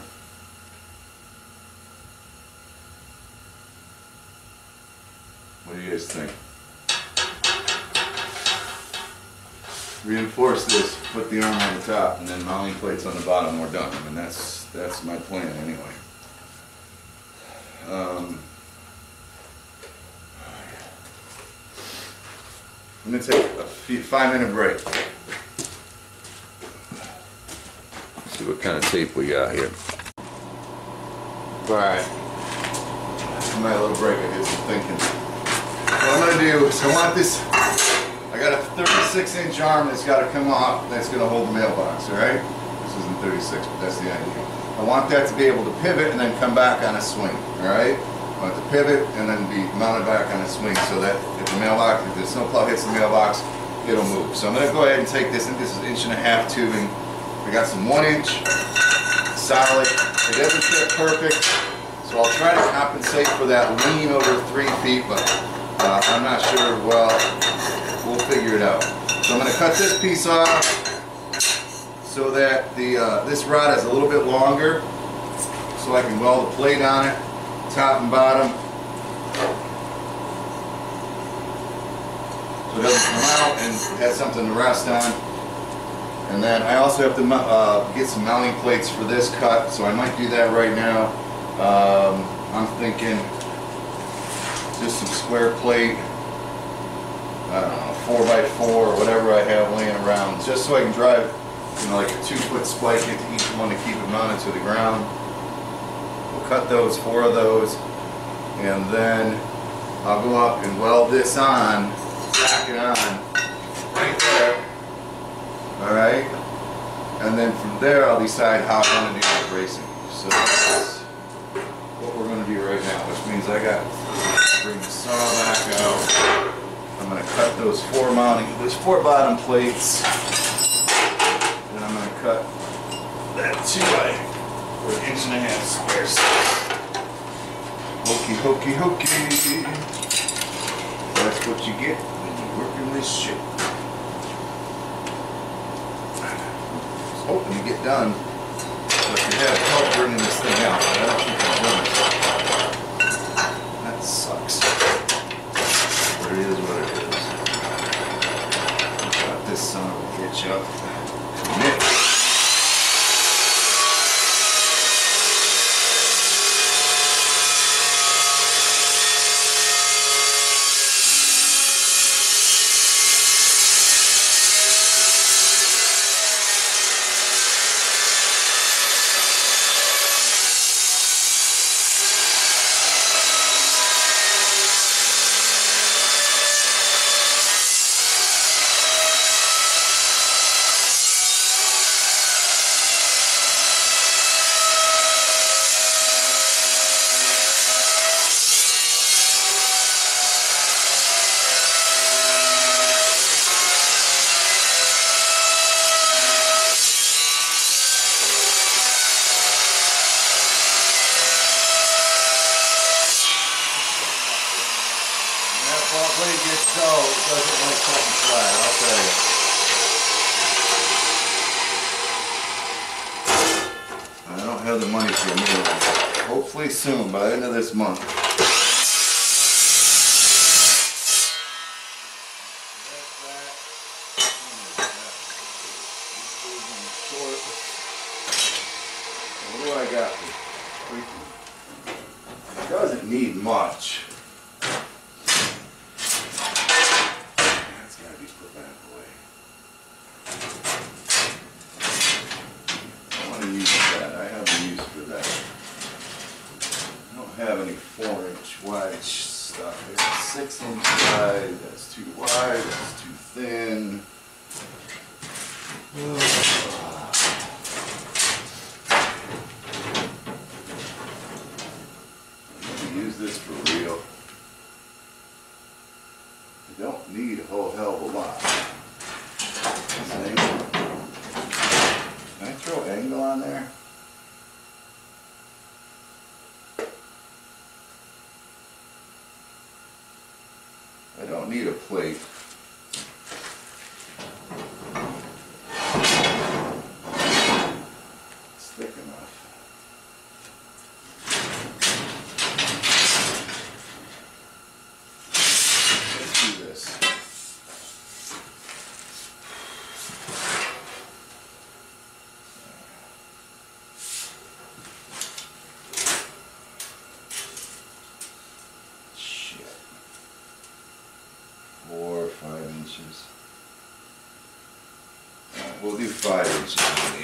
What do you guys think? Reinforce this, put the arm on the top, and then mounting plates on the bottom, we're done. I mean, that's, that's my plan anyway. Um, I'm gonna take a few, five minute break. See what kind of tape we got here. Alright. After my little break, I did some thinking. What I'm gonna do is I want this, I got a 36 inch arm that's gotta come off, that's gonna hold the mailbox, alright? This isn't 36, but that's the idea. I want that to be able to pivot and then come back on a swing, alright? I want it to pivot and then be mounted back on a swing so that if the mailbox, if the snowplow hits the mailbox, it'll move. So I'm gonna go ahead and take this, think this is inch and a half tubing. I got some one inch, solid. It doesn't fit perfect, so I'll try to compensate for that lean over three feet, but uh, I'm not sure, well, we'll figure it out. So I'm gonna cut this piece off so that the, uh, this rod is a little bit longer, so I can weld a plate on it, top and bottom. So it doesn't come out and has something to rest on. And then I also have to uh, get some mounting plates for this cut, so I might do that right now. Um, I'm thinking just some square plate, I don't know, four by four or whatever I have laying around, just so I can drive, you know, like a two foot spike into each one to keep it mounted to the ground. We'll cut those, four of those, and then I'll go up and weld this on, tack it on, right there. Alright? And then from there, I'll decide how I want to do my bracing. So that's what we're going to do right now, which means I got to bring the saw back out. I'm going to cut those four mounting, those four bottom plates. and I'm going to cut that two by, or an inch and a half squares. Hokey, hokey, hokey. That's what you get when you're working this shit. Oh, hoping to get done, but you have help bringing this thing out. I don't think I'm doing it. That sucks. But it is what it is. Got this son of a bitch up. Commit. When that ball blade gets dull, it doesn't like cutting flat, I'll tell you. I don't have the money for a new one. Hopefully soon, by the end of this month. fires.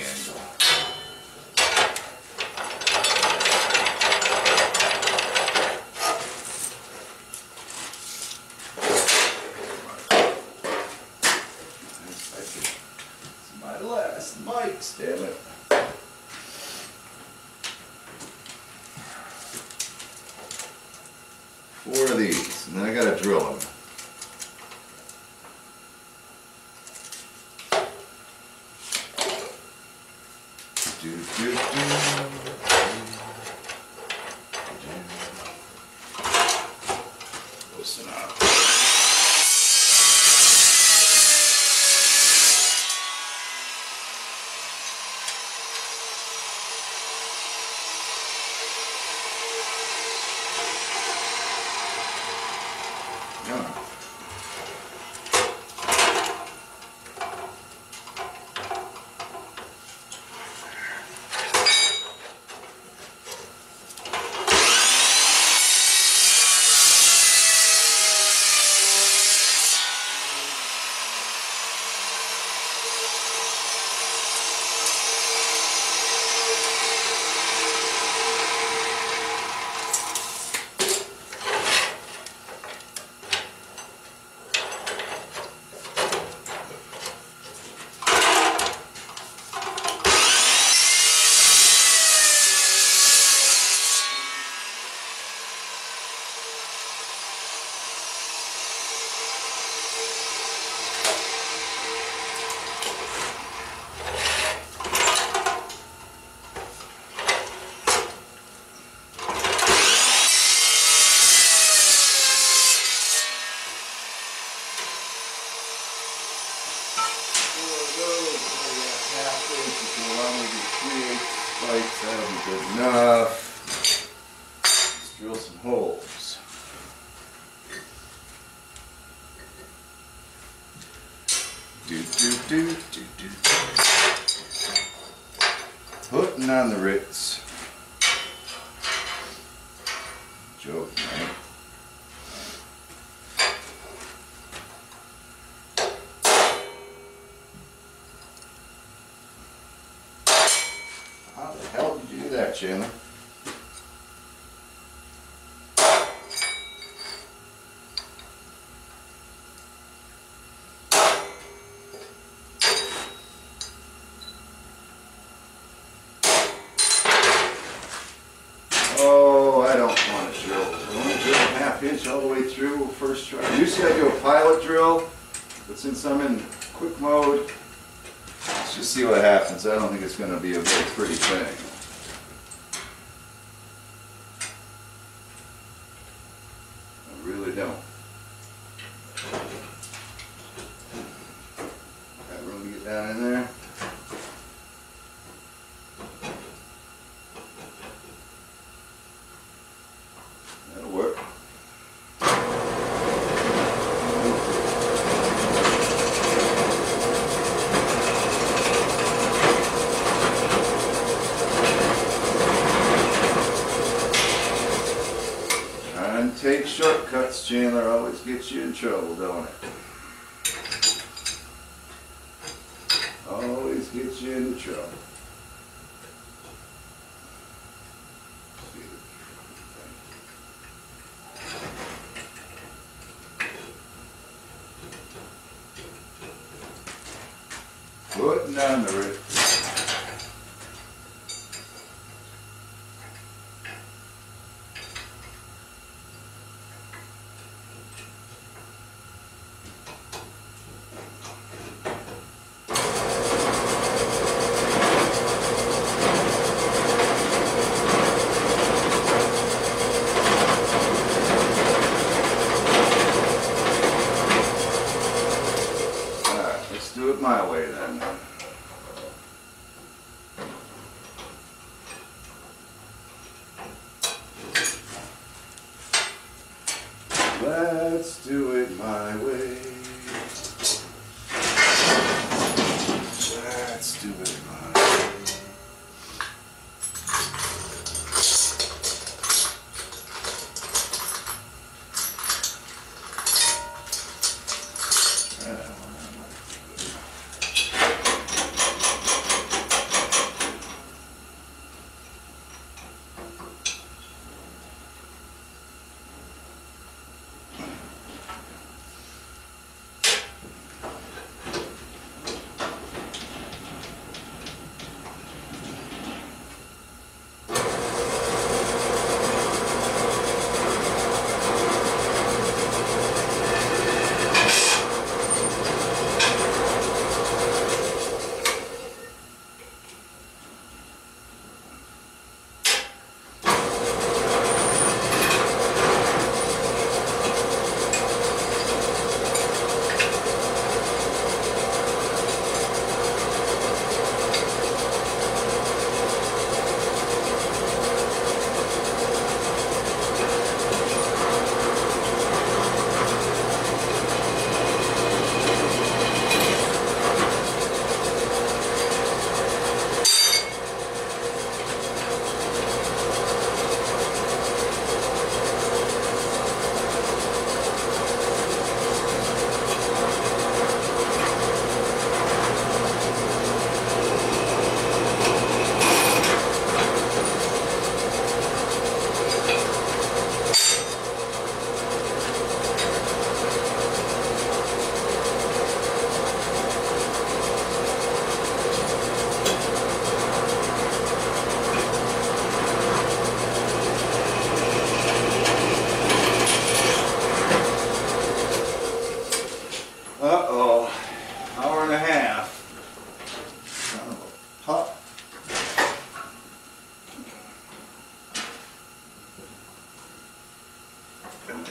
You see, I do a pilot drill, but since I'm in quick mode, let's just see what happens. I don't think it's going to be a very pretty thing. Putting the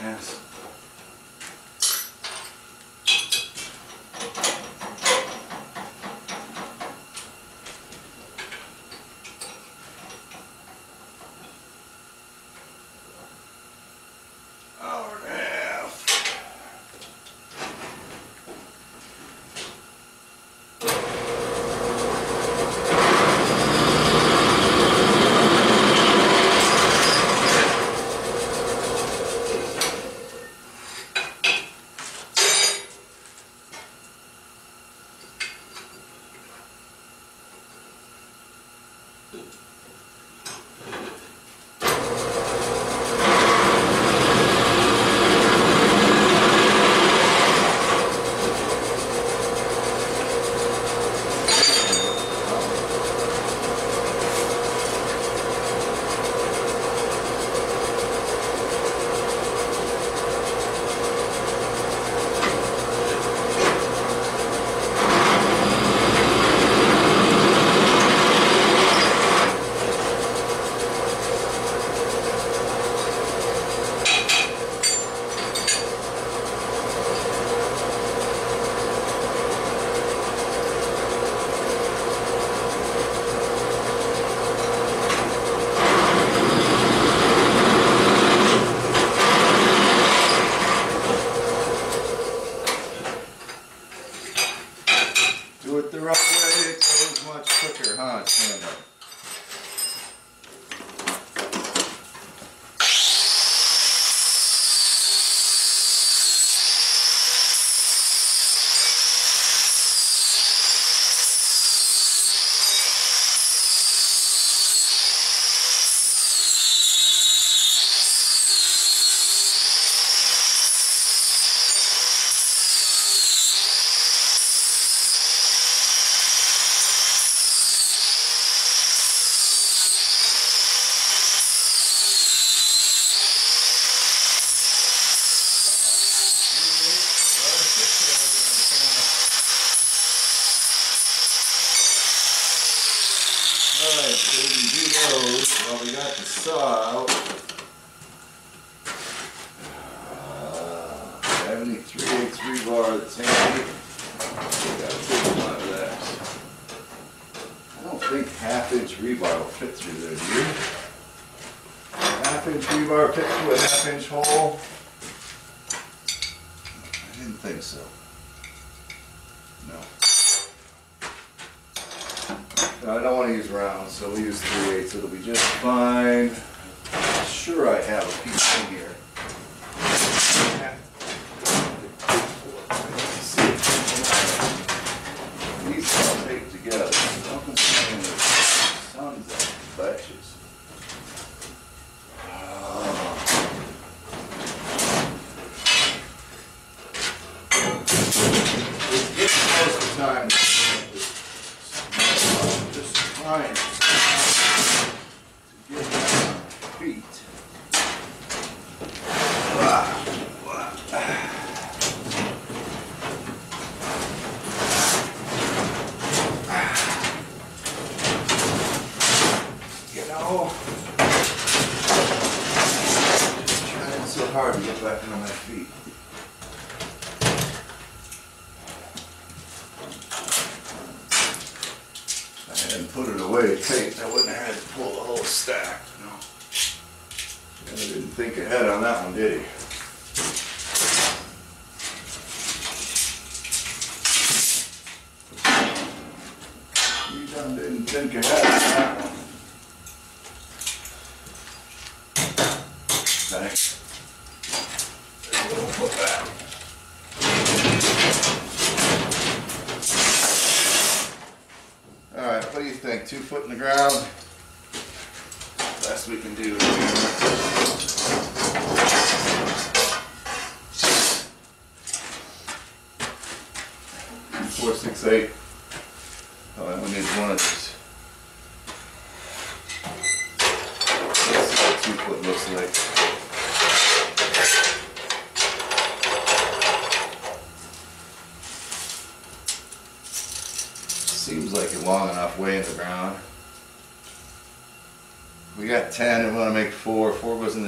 Goodness.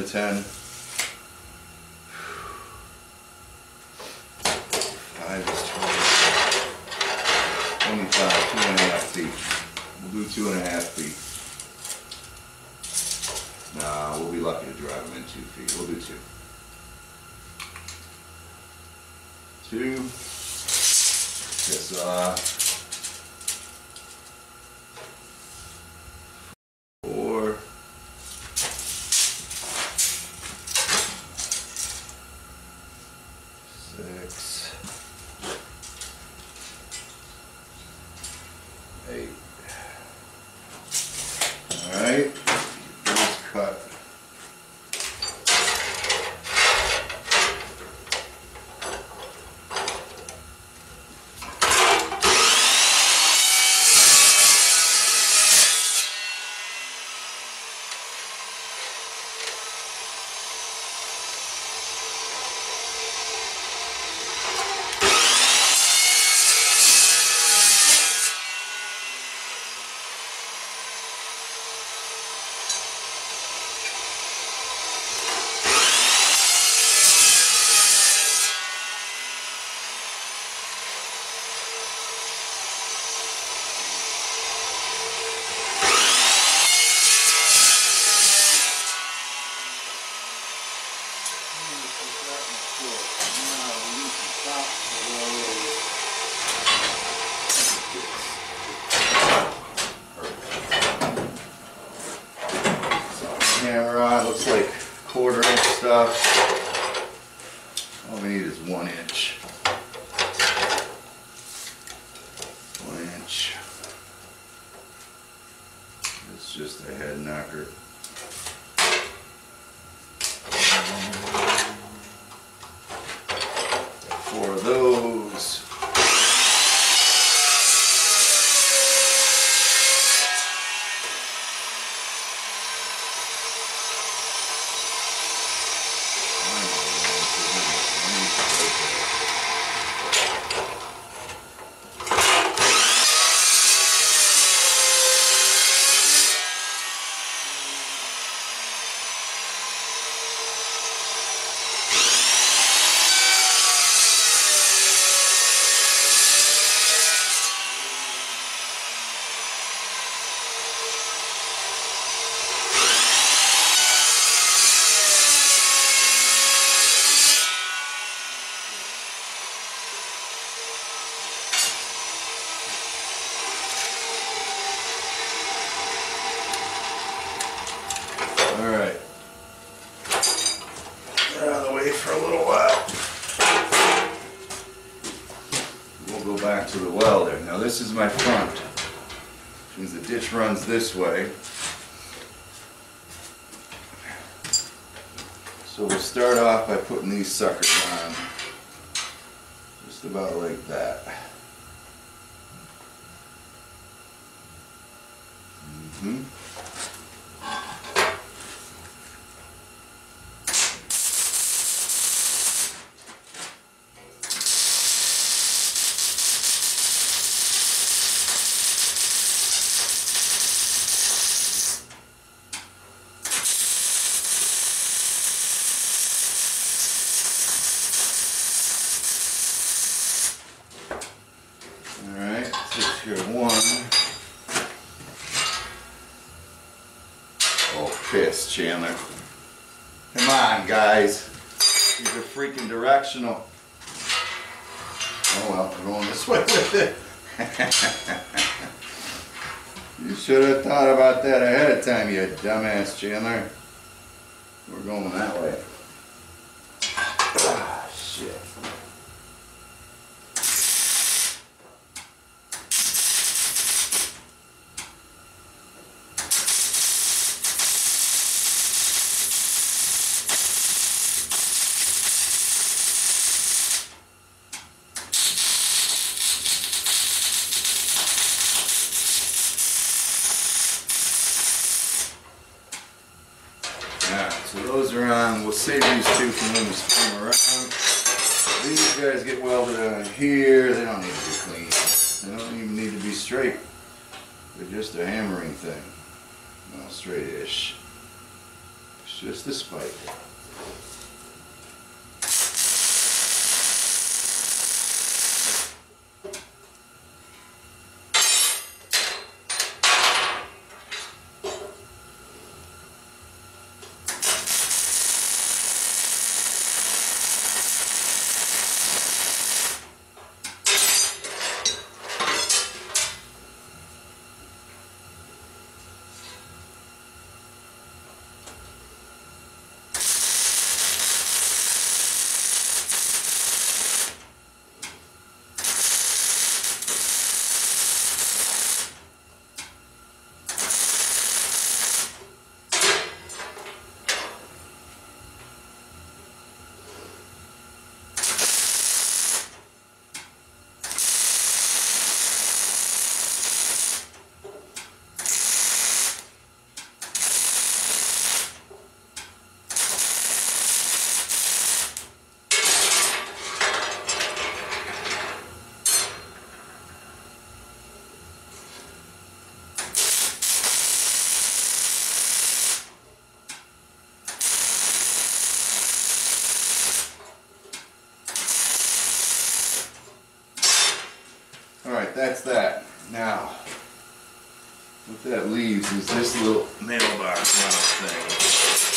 10. Alright, directional. Oh well, we're going this way with it. you should have thought about that ahead of time, you dumbass Chandler. We're going that way. That's that. Now, what that leaves is this little mailbox thing.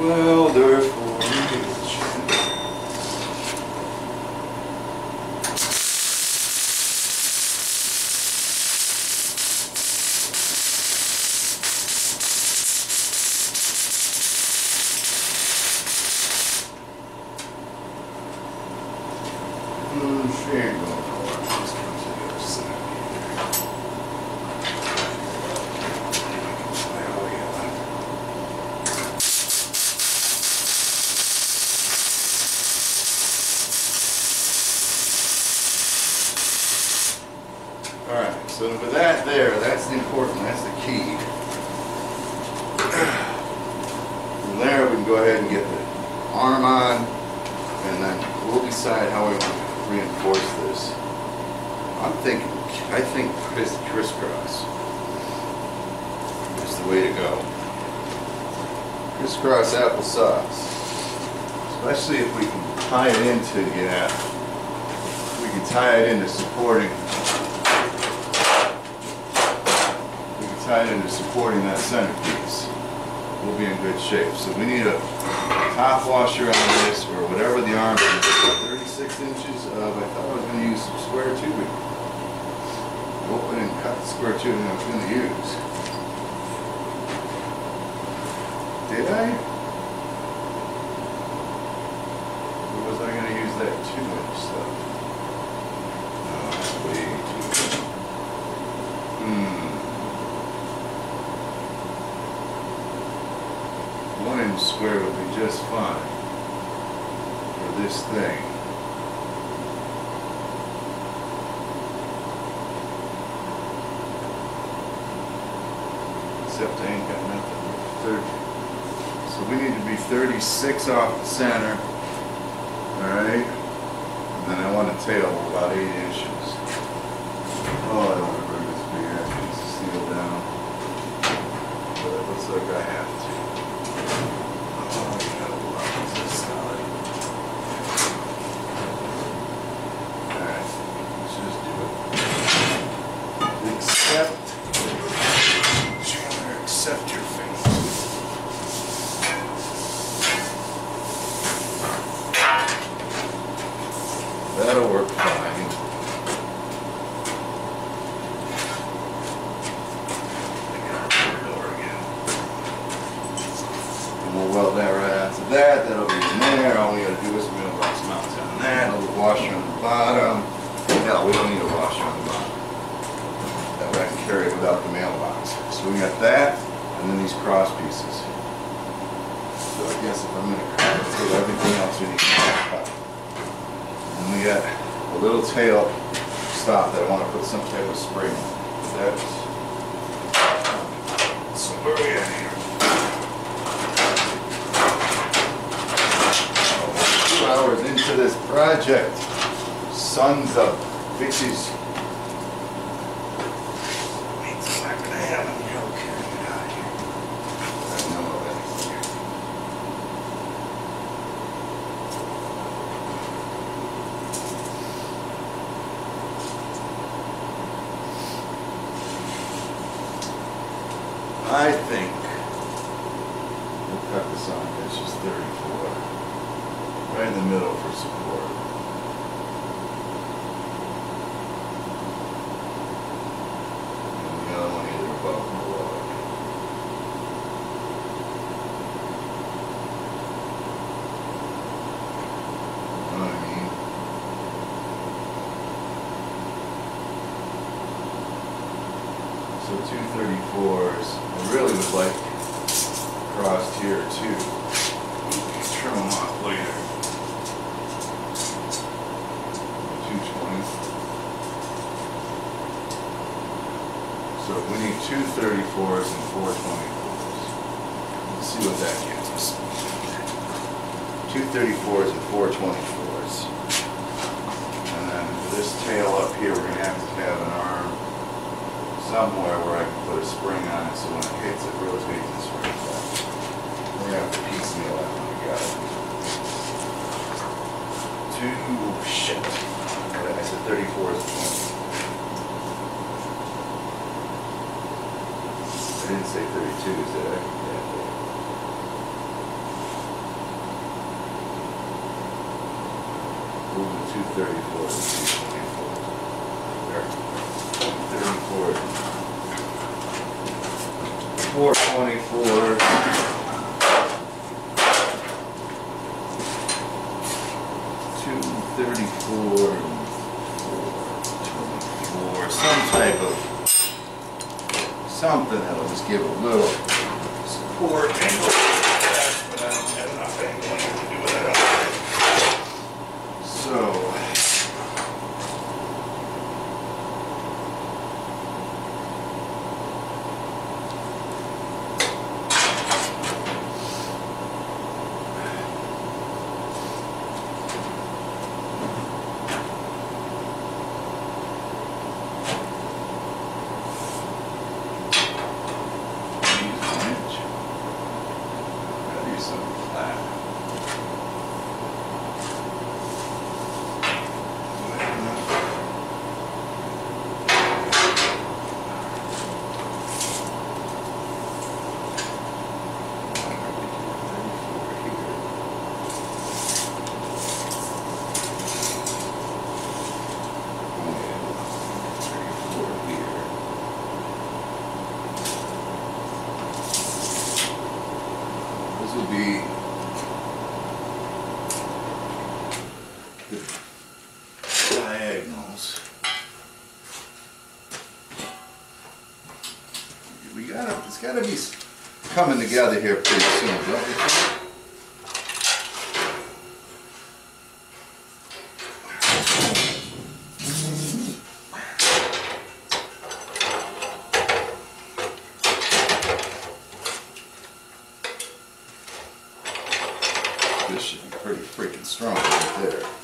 Well, therefore. half washer on this or whatever the arm is, 36 inches of, I thought I was going to use some square tubing. Nope, I didn't cut the square tubing I was going to use. Did I? except I ain't got nothing. 30. So we need to be 36 off the center. Alright? And then I want a tail about 8 inches. give a little gotta be coming together here pretty soon, don't you think? This should be pretty freaking strong right there.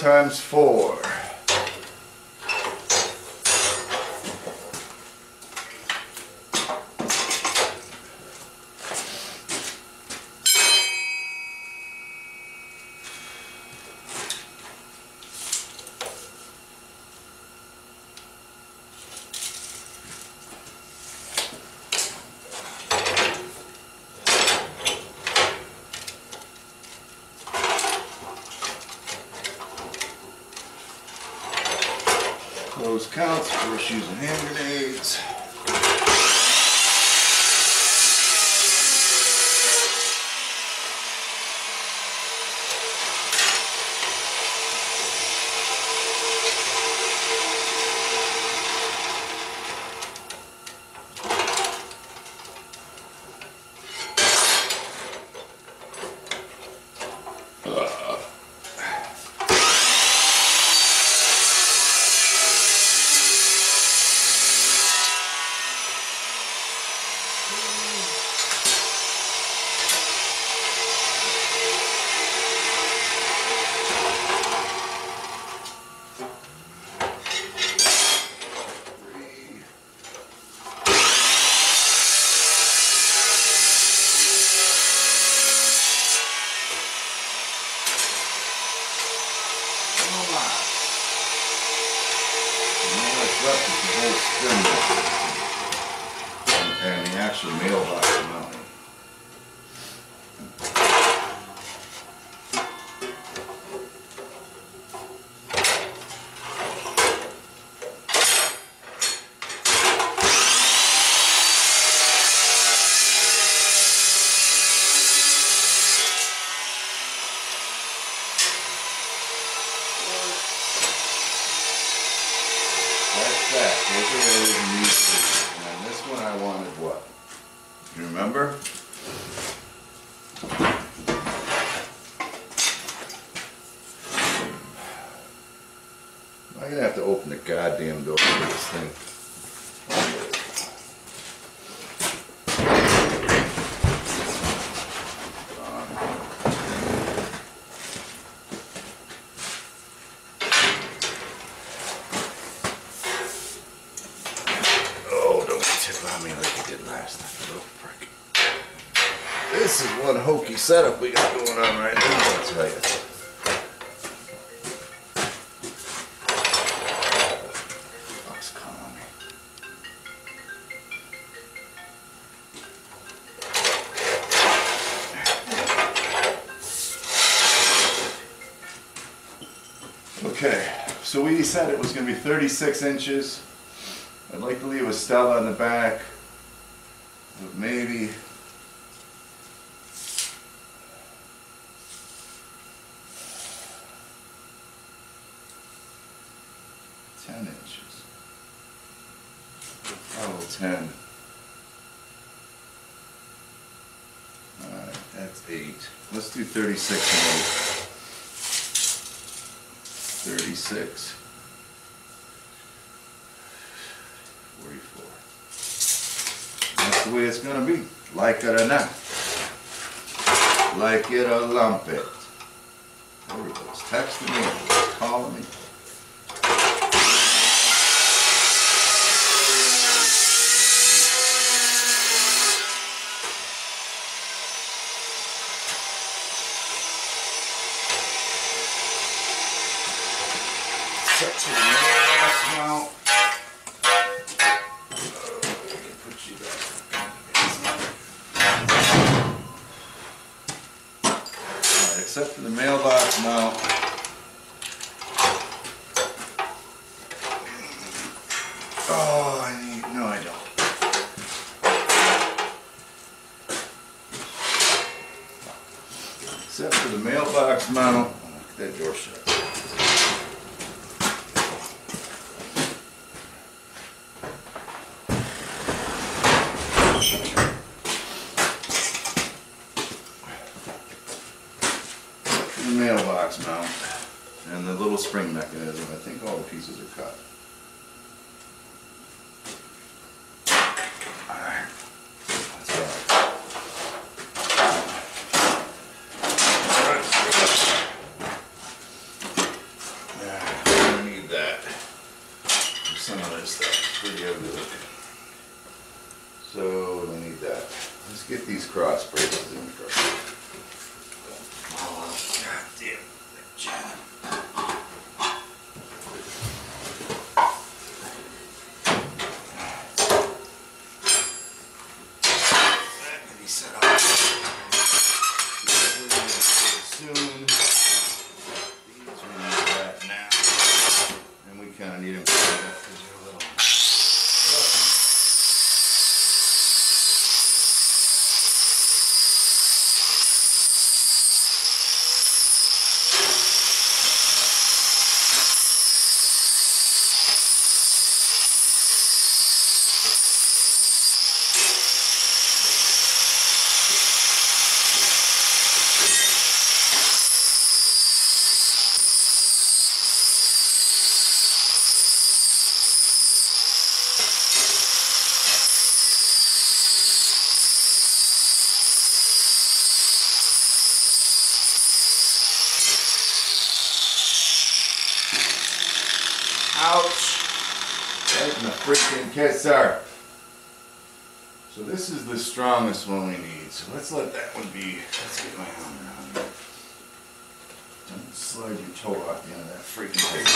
times 4. shoes in here. setup we got going on right now, I'll tell you. Okay, so we said it was going to be 36 inches. I'd like to leave a stella in the back. 36 and 8. 36. 44. That's the way it's going to be, like it or not. Like it or lump it. Everybody's texting me, calling me. Except for the mailbox now. Oh, I need, no I don't. Except for the mailbox mount. That door shut. Spring mechanism. I think all the pieces are cut. Alright. That's all right. Yeah, I'm gonna need that. for Some of this stuff, pretty ugly looking. So, I need that. Let's get these cross braces in first. Oh, God damn. that jam. That can be set up. Soon. These we need that now. And we kinda need them cleaned up because they're a little. Ouch! Right in the freaking Kessar. So this is the strongest one we need. So let's let that one be. Let's get my arm around it. Don't slide your toe off the end of that freaking paper.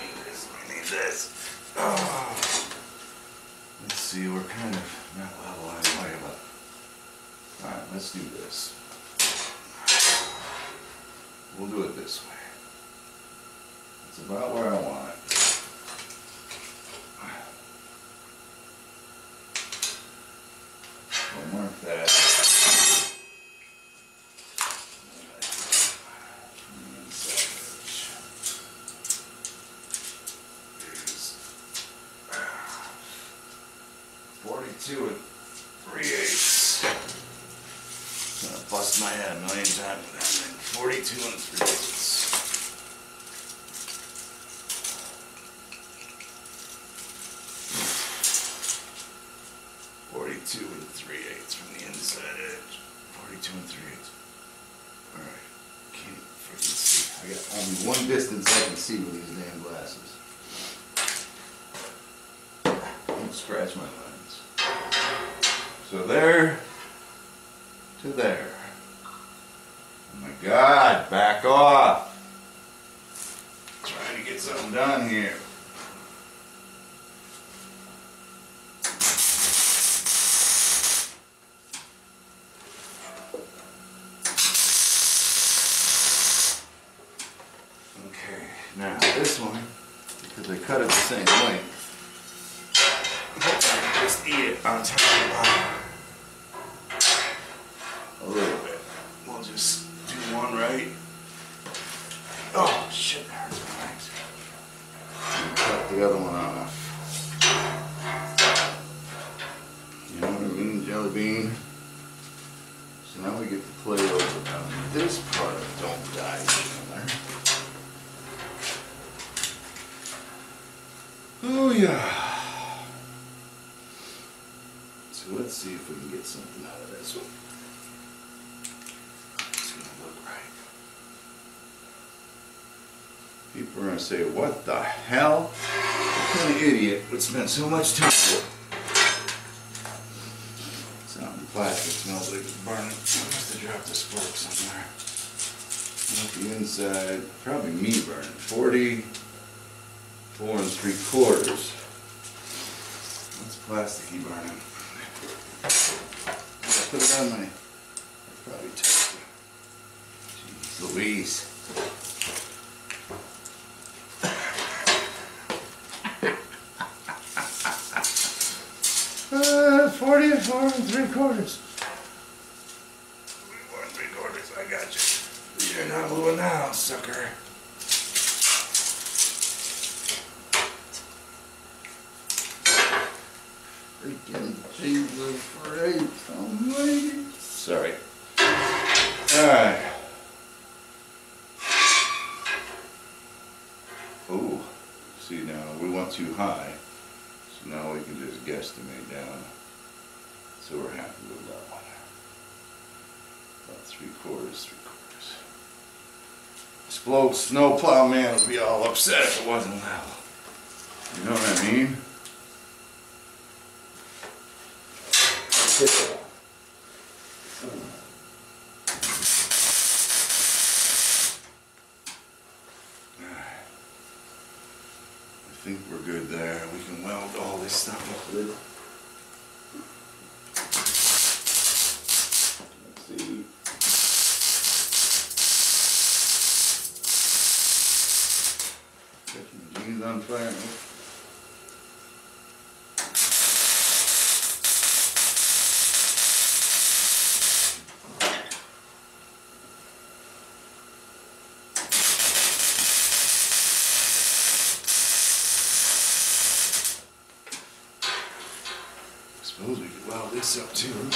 Need this. I need this. Oh. Let's see. We're kind of not level anyway, but all right. Let's do this. We'll do it this way. It's about where I want it. Forty-two and three eighths. Gonna bust my head a million times with that thing. Forty-two and three eighths. Forty-two and three eighths from the inside edge. Forty-two and three eighths. Alright, can't freaking see. I got only one distance I can see with these damn glasses. Don't scratch my lens. So there to there. Oh my god, back off. Trying to get something done here. Okay, now this one, because I cut it the same length, I can just eat it on top of the bottom. A little bit. We'll just do one right. Oh, shit, that hurts my legs. And cut the other one off. You know what I mean, jelly bean? So now we get to play over now. This part don't die together. Oh yeah. So let's see if we can get something out of this one. It's gonna look right. People are gonna say, what the hell? What kind of idiot would spend so much time? It's not in plastic, smells like it's burning. I must have dropped a spark somewhere. Not the inside, probably me burning. So we're happy with that one. About three quarters, three quarters. This bloke snowplow man would be all upset if it wasn't level. You know what I mean? so too.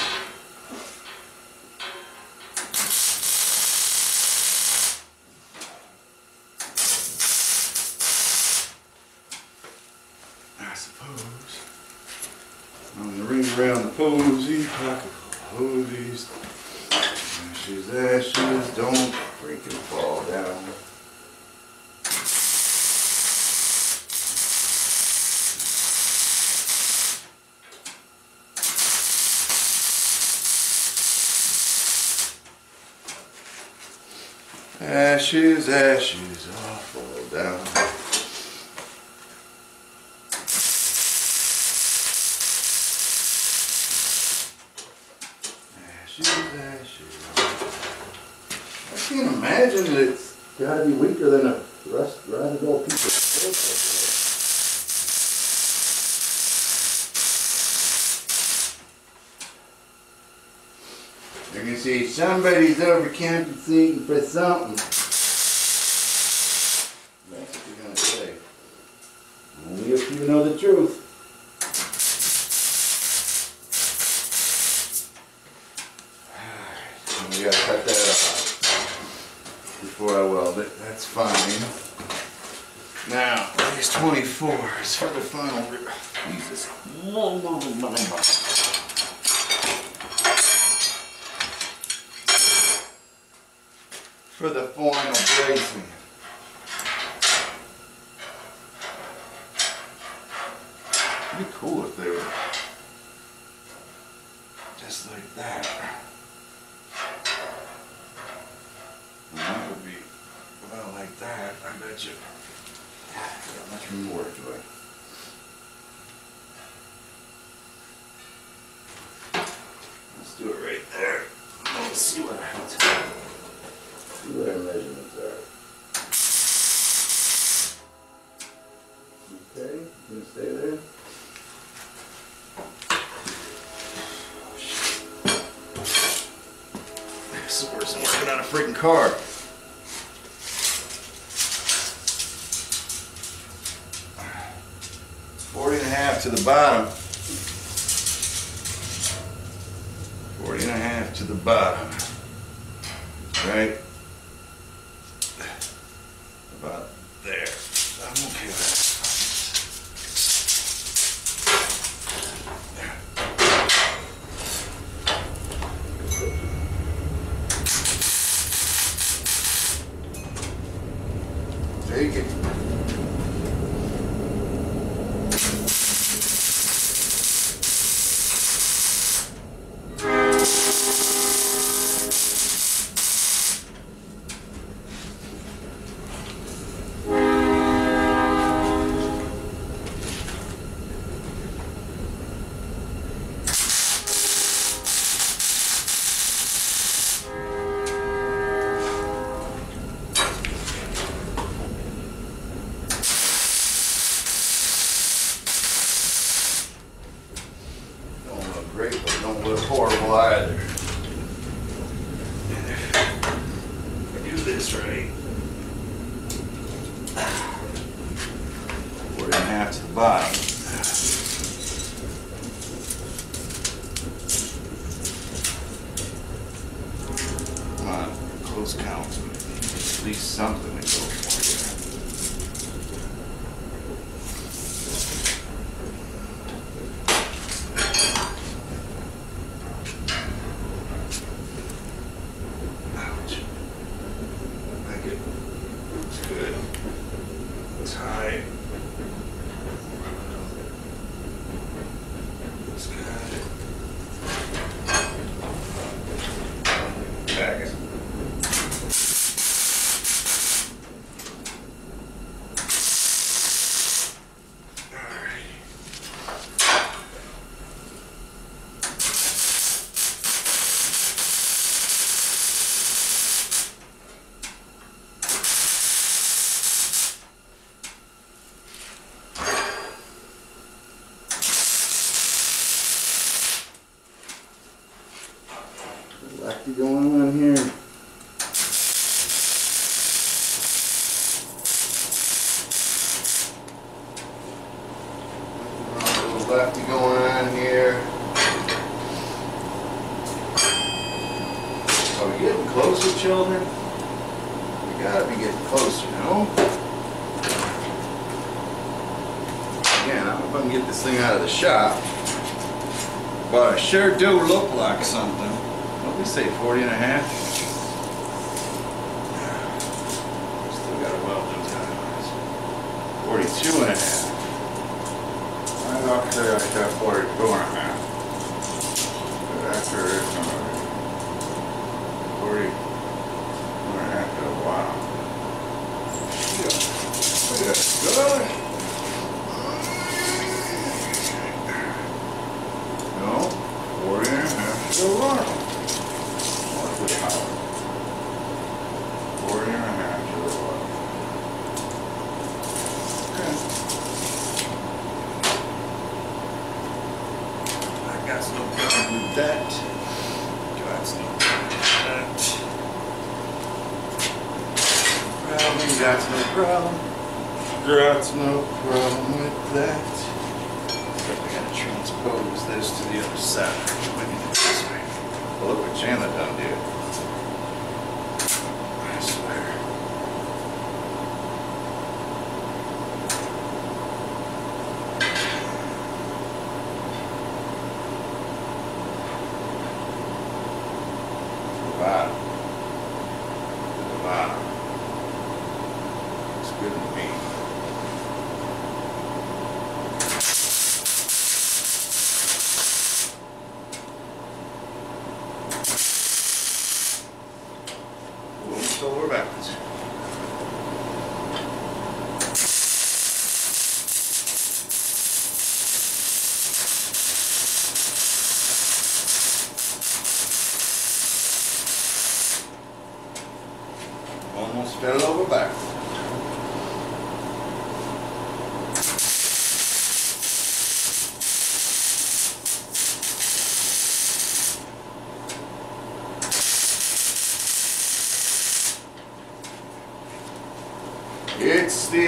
ashes, ashes, all fall down. Ashes, ashes. I can't imagine that it's got to be weaker than a rust, rotted old piece of paper. You can see somebody's overcompensating for something. bottom factor going on here. Lefty going on here. Are getting closer, children? We gotta be getting closer, no? Again, I hope I can get this thing out of the shop. But I sure do look like something. They say 40 and a half.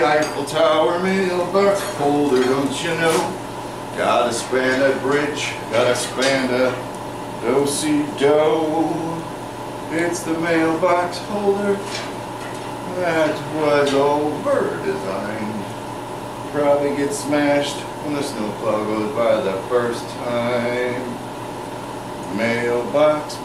Eiffel Tower, mailbox holder, don't you know? Gotta span a bridge, gotta span a do-si-do. It's the mailbox holder. That was over designed. Probably get smashed when the snowplow goes by the first time. Mailbox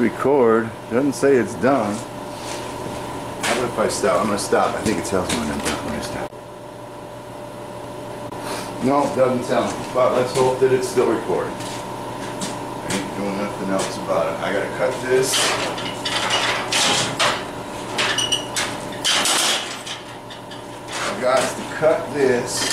record. It doesn't say it's done. How about if I stop? I'm going to stop. I think it tells me when I'm done. Stop. No, it doesn't tell me. But let's hope that it's still recording. I ain't doing nothing else about it. I got to cut this. I got to cut this.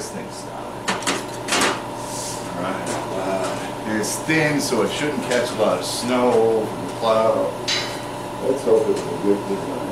this thing's solid. Alright, uh, it's thin so it shouldn't catch a lot of snow from plow. Let's hope it's a good design.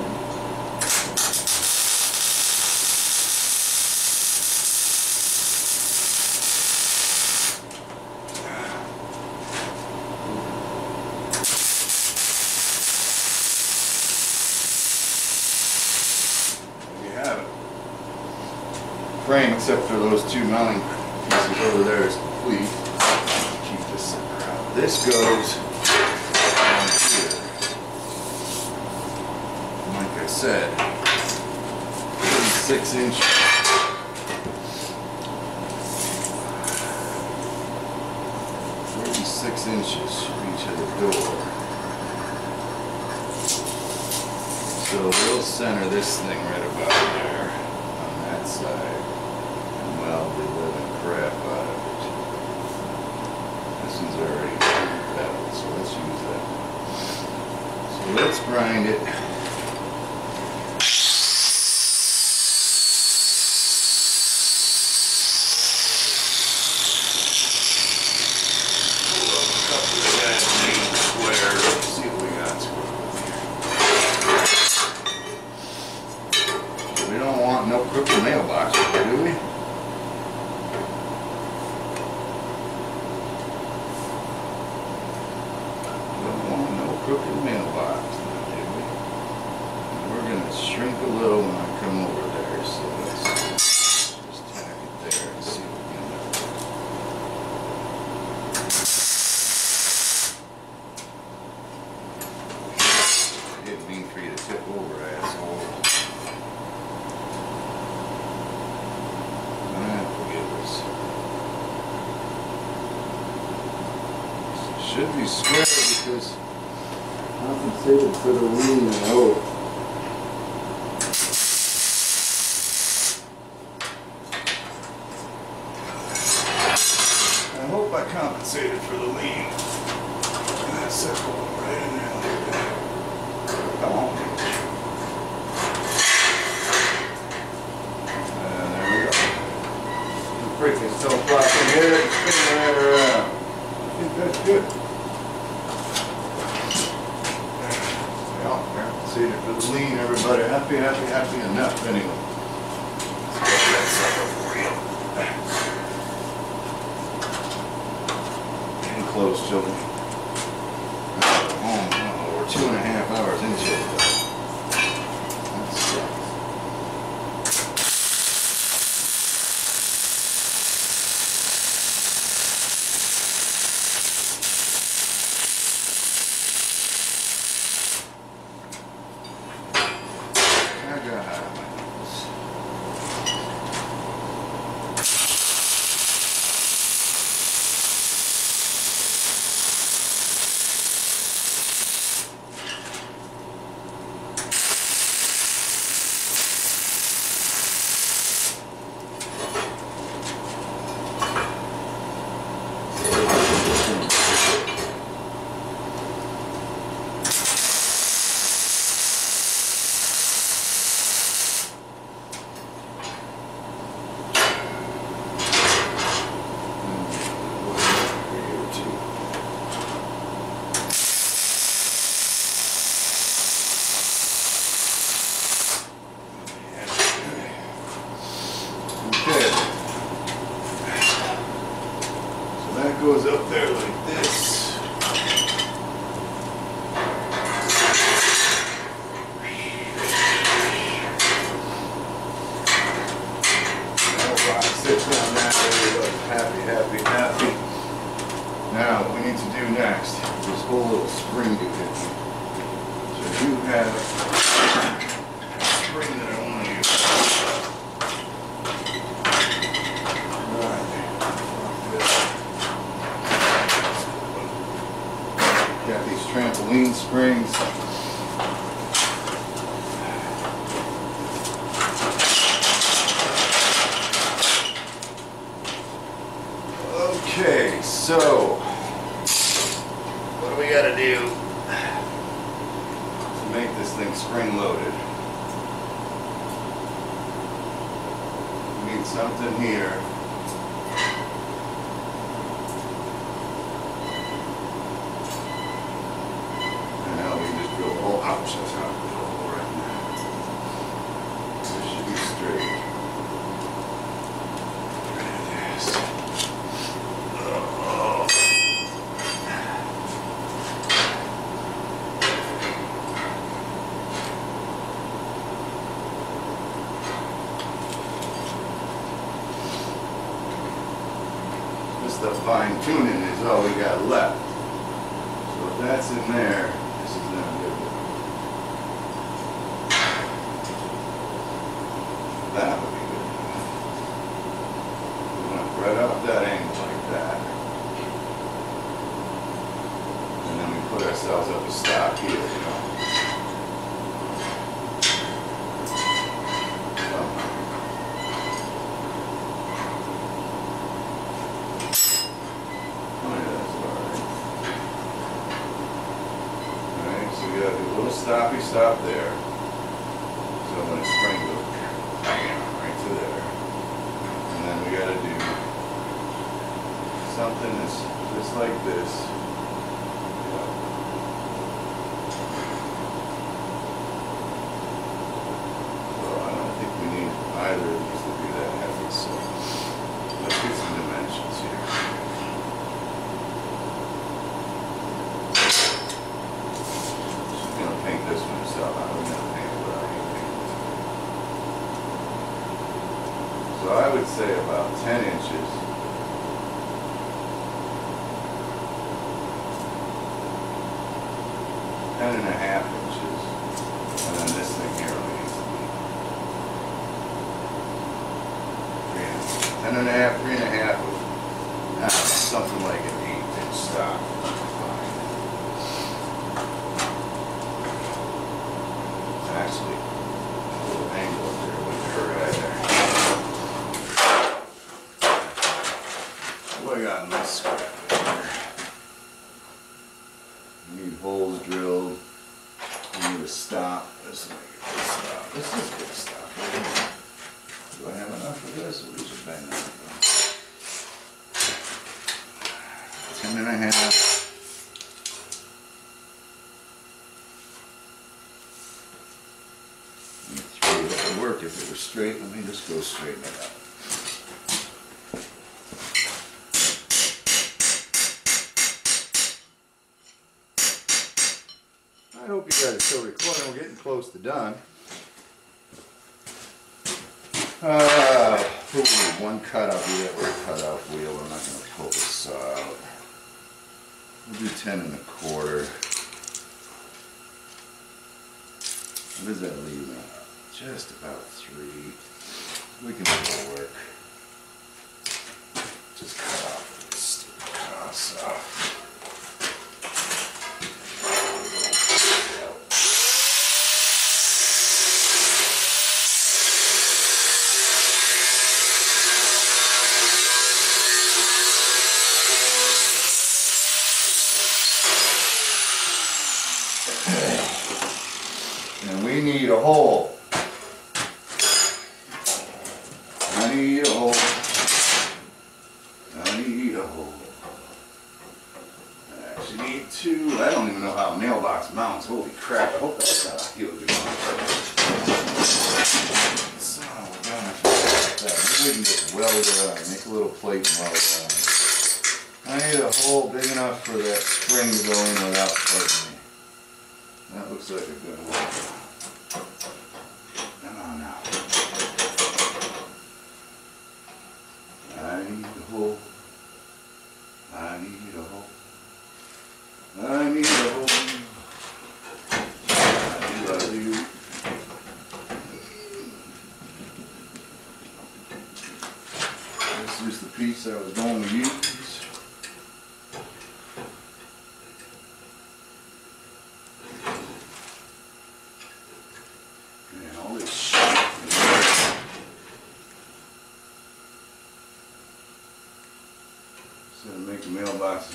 stop there. straight. Let me just go straighten it up. I hope you guys are still recording. We're getting close to done. Uh, ooh, one cutout wheel, cutout wheel. I'm not going to pull this out. We'll do 10 and a quarter. What does that leave? just about three. We can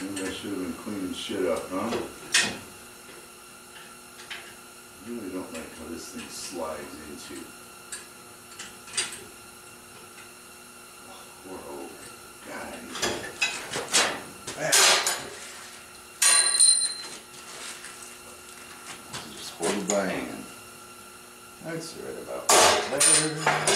Maybe I should have been cleaning shit up, huh? I really don't like how this thing slides into. Whoa. God. Just hold it by hand. That's right about there.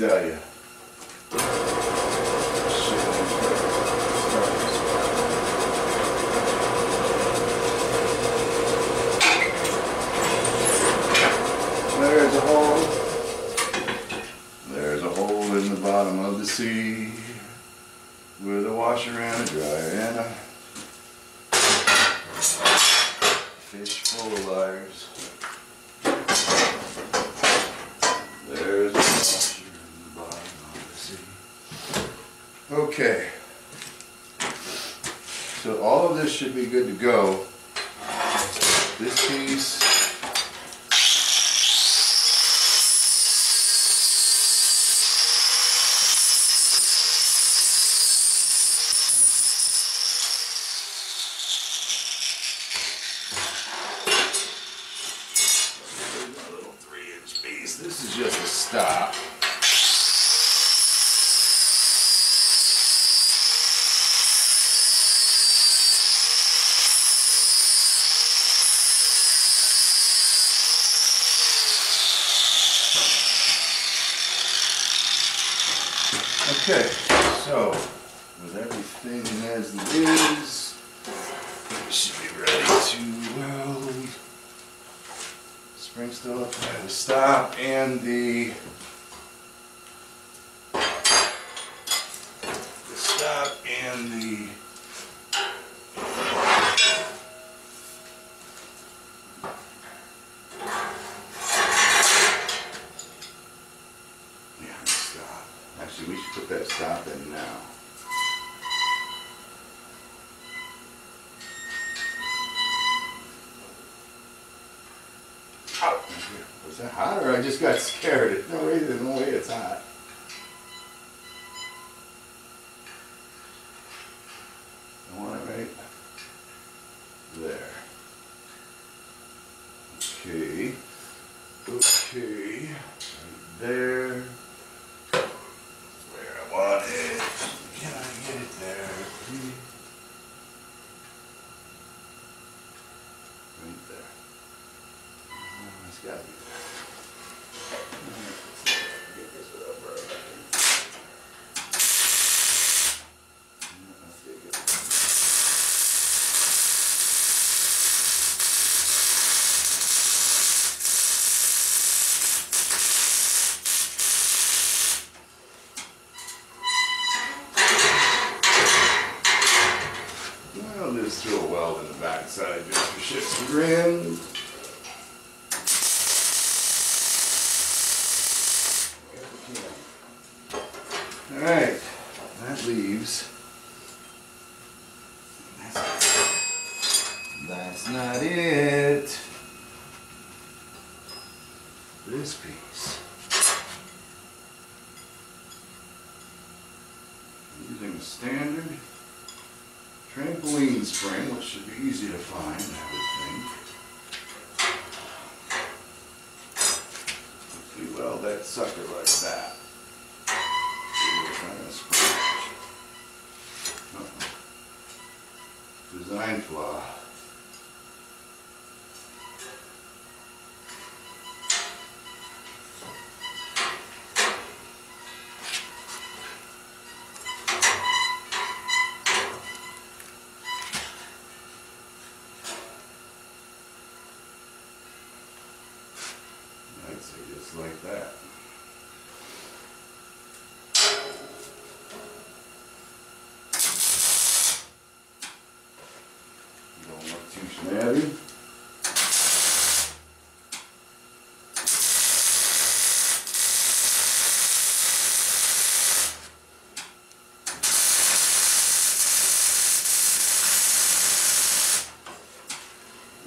tell you. There's a hole. There's a hole in the bottom of the sea with a washer and a dryer and a good to go. got like that. Don't look too.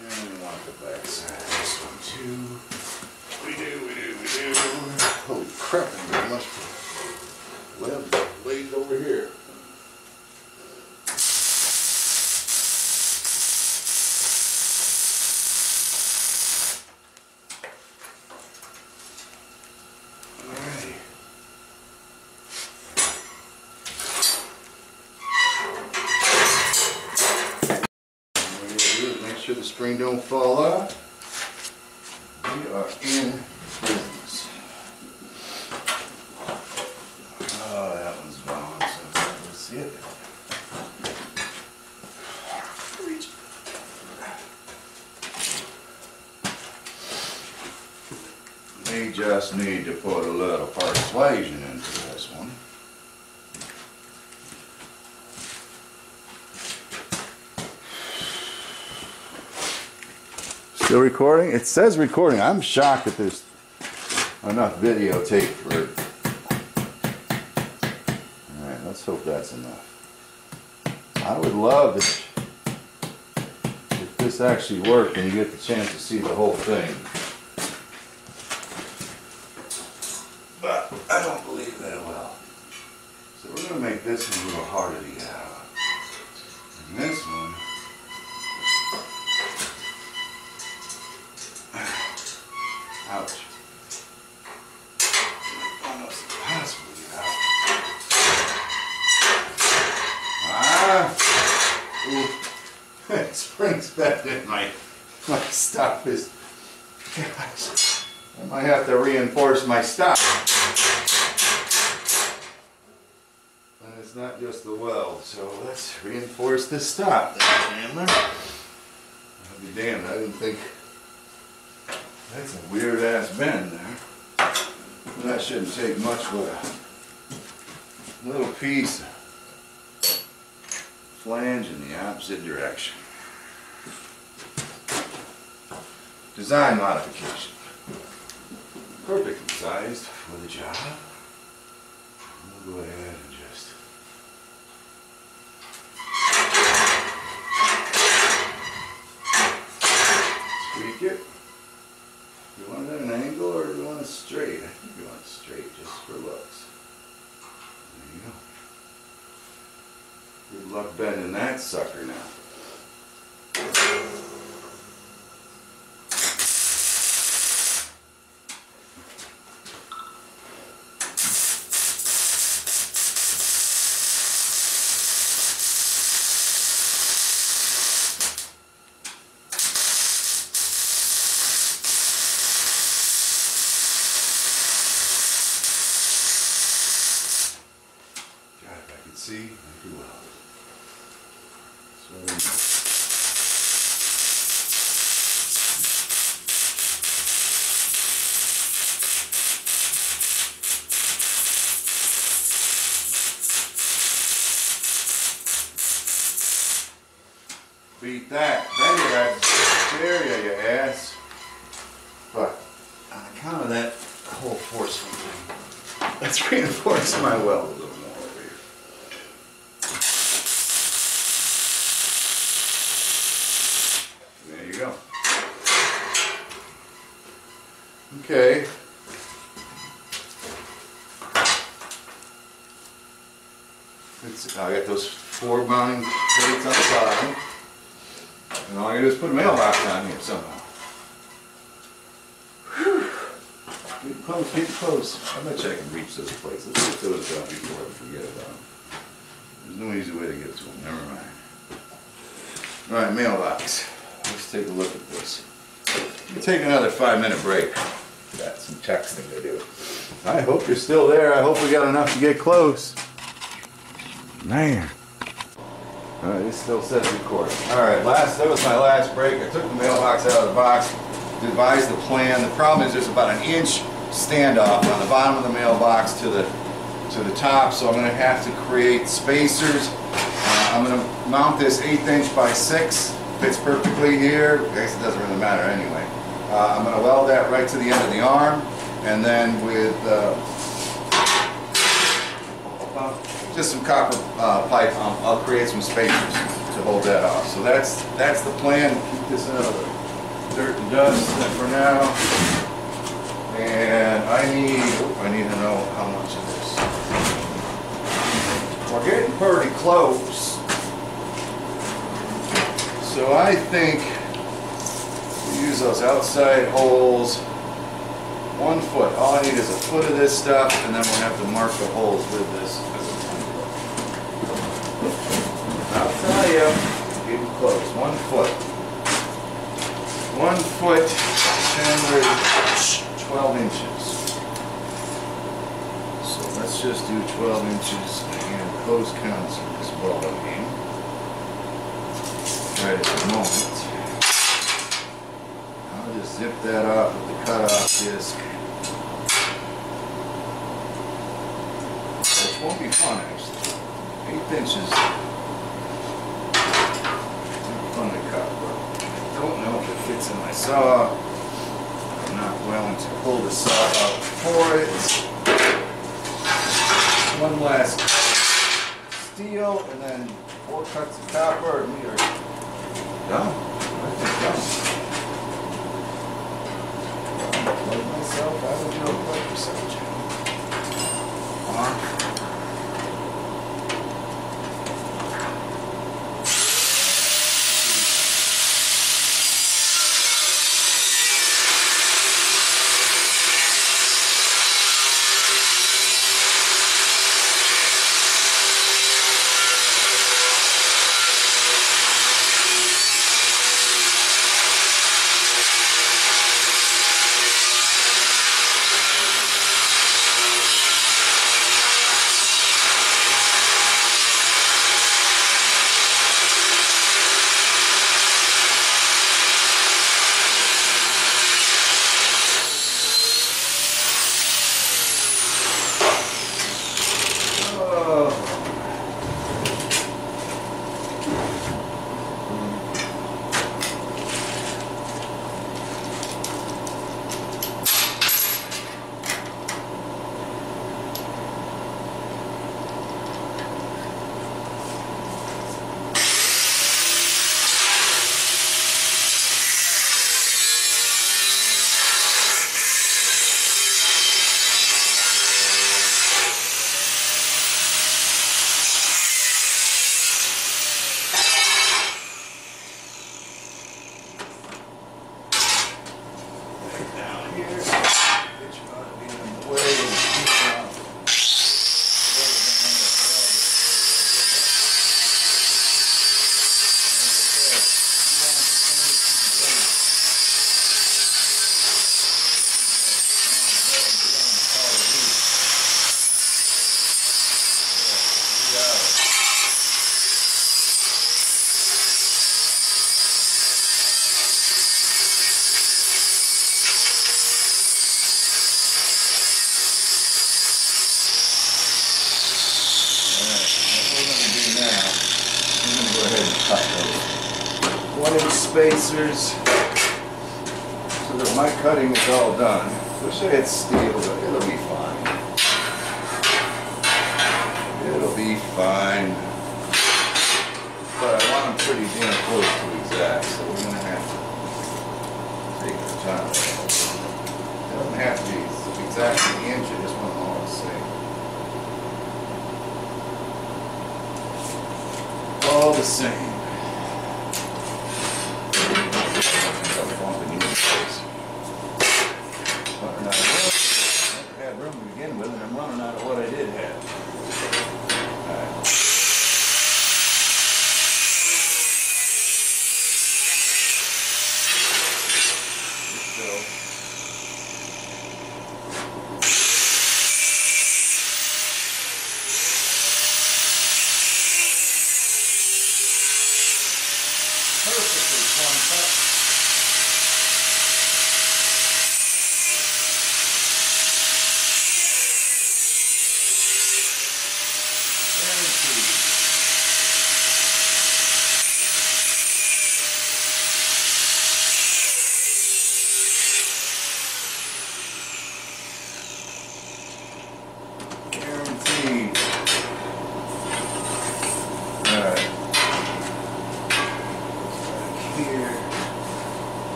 And we want the back side of this one too. We do, we do, we do. Holy crap, I got much web laid over here. Alrighty. What we gotta do spring don't fall off. We are in business. Oh, that one's so let's see it. We just need to put a little persuasion into this one. Still recording? It says recording. I'm shocked that there's enough videotape for. Alright, let's hope that's enough. I would love if, if this actually worked and you get the chance to see the whole thing. Back in my, my stuff is, gosh, I might have to reinforce my stuff. And it's not just the weld, so let's reinforce this stop Chandler. I'll be damned, I didn't think that's a weird ass bend there. That shouldn't take much but a little piece of flange in the opposite direction. Design modification. Perfectly sized for the job. We'll go ahead and just tweak it. You want it at an angle or do you want it straight? I think you want it straight just for looks. There you go. Good luck bending that sucker now. God, if I could see, I could well. So, Beat that. Then you got area, you ass. But on account of that whole force thing, let's my weld a little more over here. There you go. Okay. It's, I got those four mounting plates on the bottom. And all I gotta do is put a mailbox on here somehow. Whew. Getting close, getting close. I bet you I can reach those plates. Let's get those done before I forget about them. There's no easy way to get to them, never mind. All right, mailbox. Let's take a look at this. Let me take another five minute break. Got some texting to do. I hope you're still there. I hope we got enough to get close. Man. All right, this still says record. All right, last, that was my last break. I took the mailbox out of the box, devised the plan. The problem is there's about an inch standoff on the bottom of the mailbox to the, to the top, so I'm gonna have to create spacers. Uh, I'm gonna mount this eighth inch by six, fits perfectly here. I guess it doesn't really matter anyway. Uh, I'm gonna weld that right to the end of the arm, and then with, uh, just some copper uh, pipe, um, I'll create some spacers to hold that off. So that's, that's the plan, keep this out of the dirt and dust for now. And I need, I need to know how much of this. We're getting pretty close. So I think use those outside holes, one foot. All I need is a foot of this stuff, and then we'll have to mark the holes with this. I'll tell you, getting close, one foot. One foot, Chandler, twelve inches. So let's just do twelve inches and close counts of this welding. Right at the moment. Zip that off with the cutoff disc. Which won't be fun actually. Eight inches. Not fun to cut, but I don't know if it fits in my saw. I'm not willing to pull the saw out for it. One last steel and then four cuts of copper and we are done. I don't know what percentage. On. just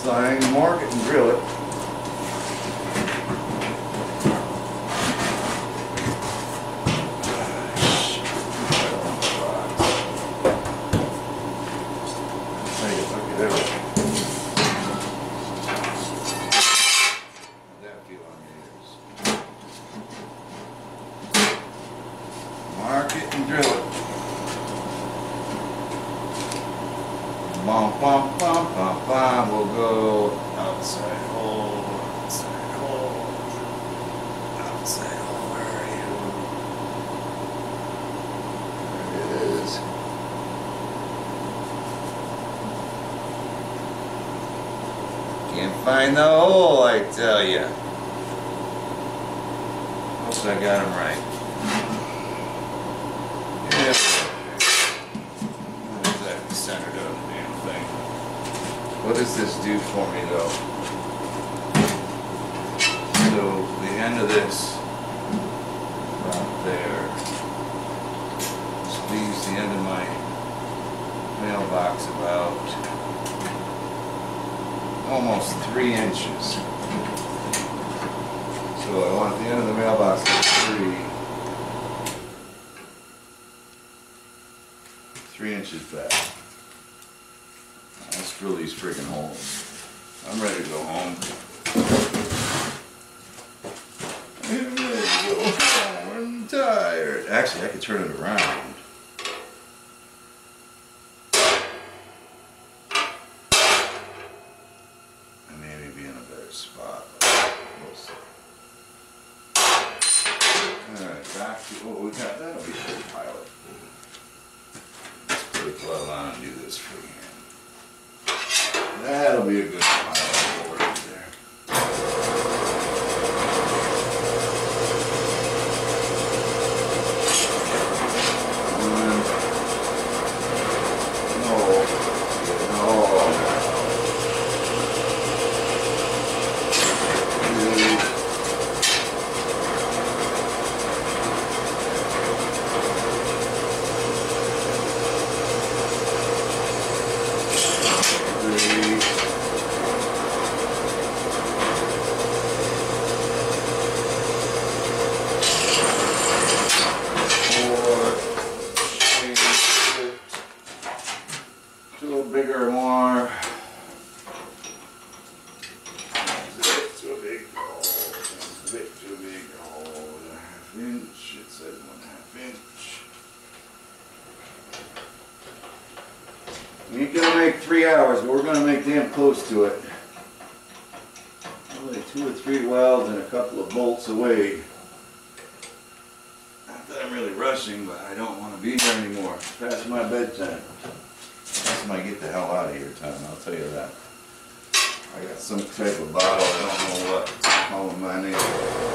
Stein Mark bigger more. Too big hold. Big. Half inch. It says one half inch. We ain't gonna make three hours, but we're gonna make damn close to it. Only two or three welds and a couple of bolts away. Not that I'm really rushing, but I don't want to be here anymore. It's past my bedtime the hell out of here, Tom, I'll tell you that. I got some type of bottle, I don't know what, on my name.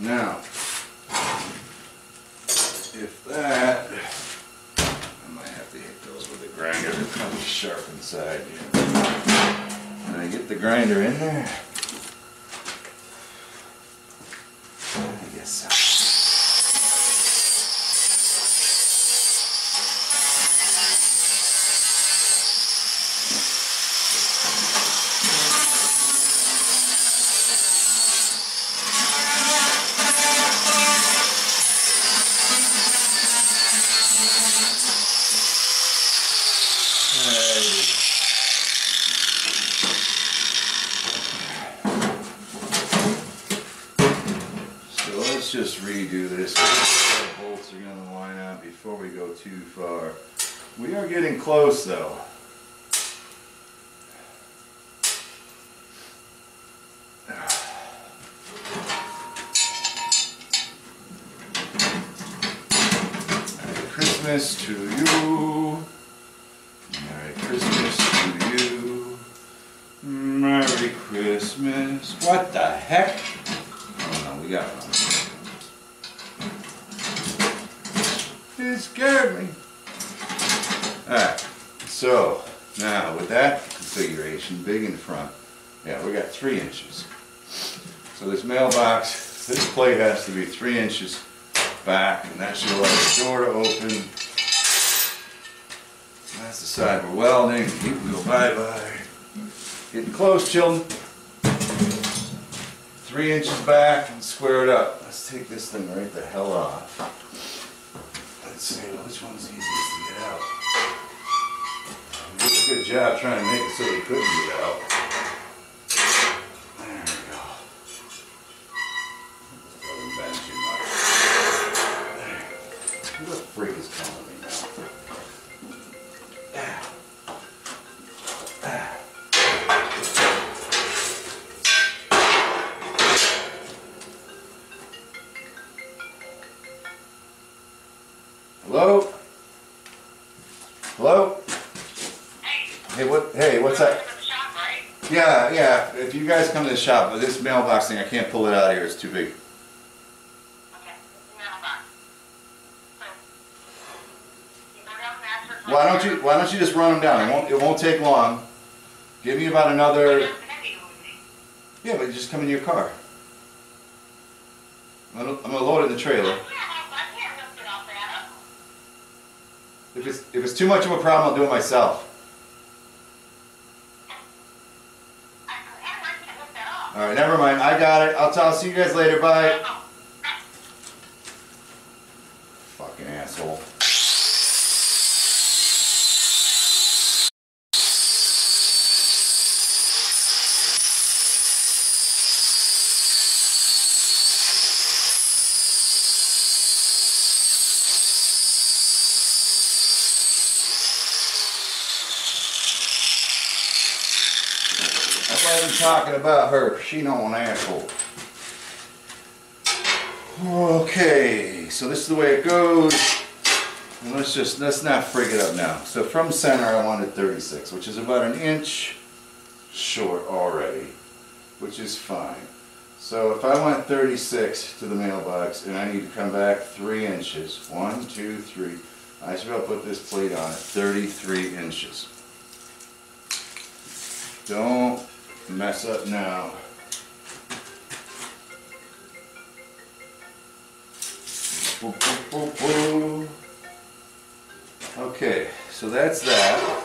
Now, if that, I might have to hit those with a grinder. They're kind of sharp inside. Can I get the grinder in there, I guess so. The shop, but this mailbox thing, I can't pull it out of here, it's too big. Why don't you, why don't you just run them down, it won't, it won't take long. Give me about another, yeah, but just come in your car. I'm gonna, I'm gonna load it in the trailer. If it's, if it's too much of a problem, I'll do it myself. Alright, never mind, I got it, I'll tell, I'll see you guys later, bye. Fucking asshole. That's why About her. She know an asshole. Okay, so this is the way it goes. Let's just, let's not freak it up now. So from center, I wanted 36, which is about an inch short already, which is fine. So if I want 36 to the mailbox and I need to come back three inches, one, two, three, I should to put this plate on at 33 inches. Don't mess up now. Okay, so that's that.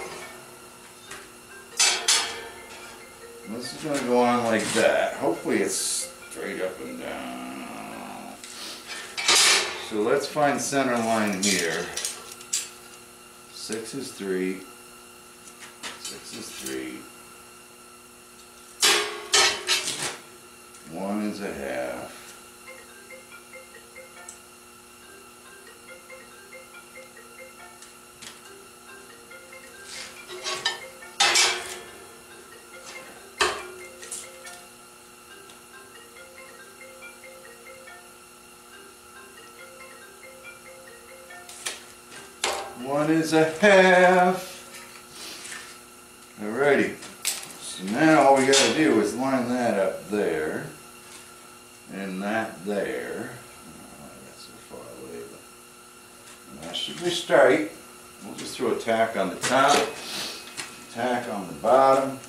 This is gonna go on like that. Hopefully it's straight up and down. So let's find center line here. Six is three. Six is three. One is a half. One is a half. Alrighty. So now all we gotta do is line that up there. And that there. Oh, that's so far away, but that should be straight. We'll just throw a tack on the top, tack on the bottom.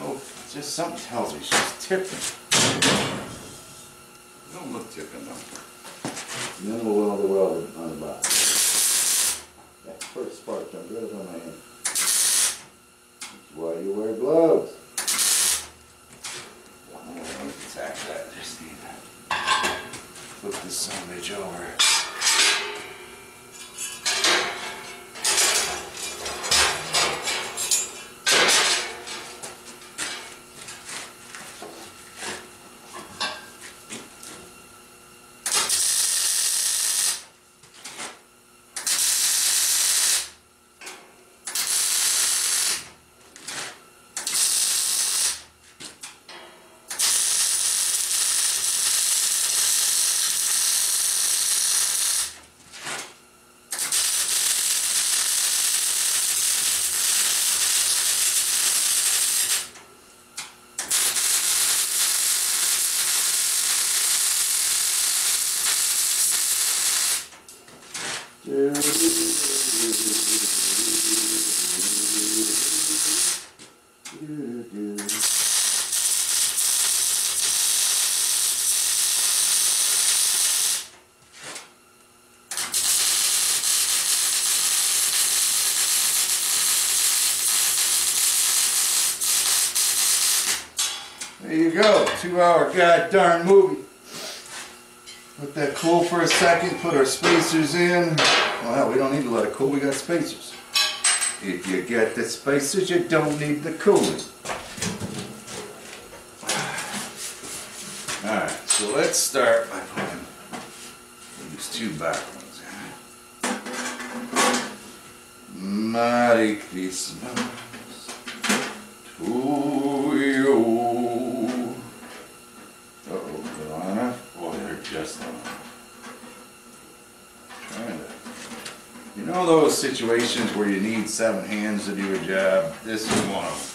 Oh, just something tells me she's tipping. Don't look tipping though. And then we'll the on the bottom. That first spark I'm up on my hand. Our goddamn movie. Let that cool for a second, put our spacers in. Well, we don't need a lot of cool, we got spacers. If you get the spacers, you don't need the cooling. Alright, so let's start by putting these two back ones in. Mariquismo. of those situations where you need seven hands to do a job. This is one of them.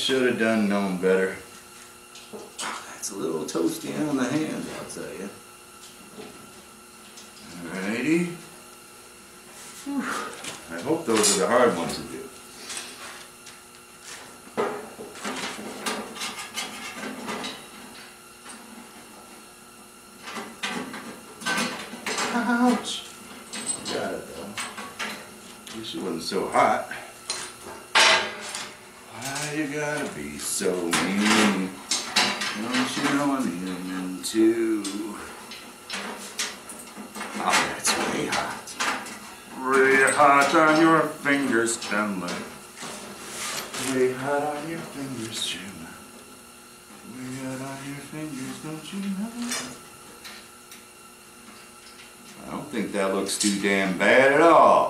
should have done known better. That's a little toasty on the hand, I'll tell you. Alrighty. I hope those are the hard ones. looks too damn bad at all.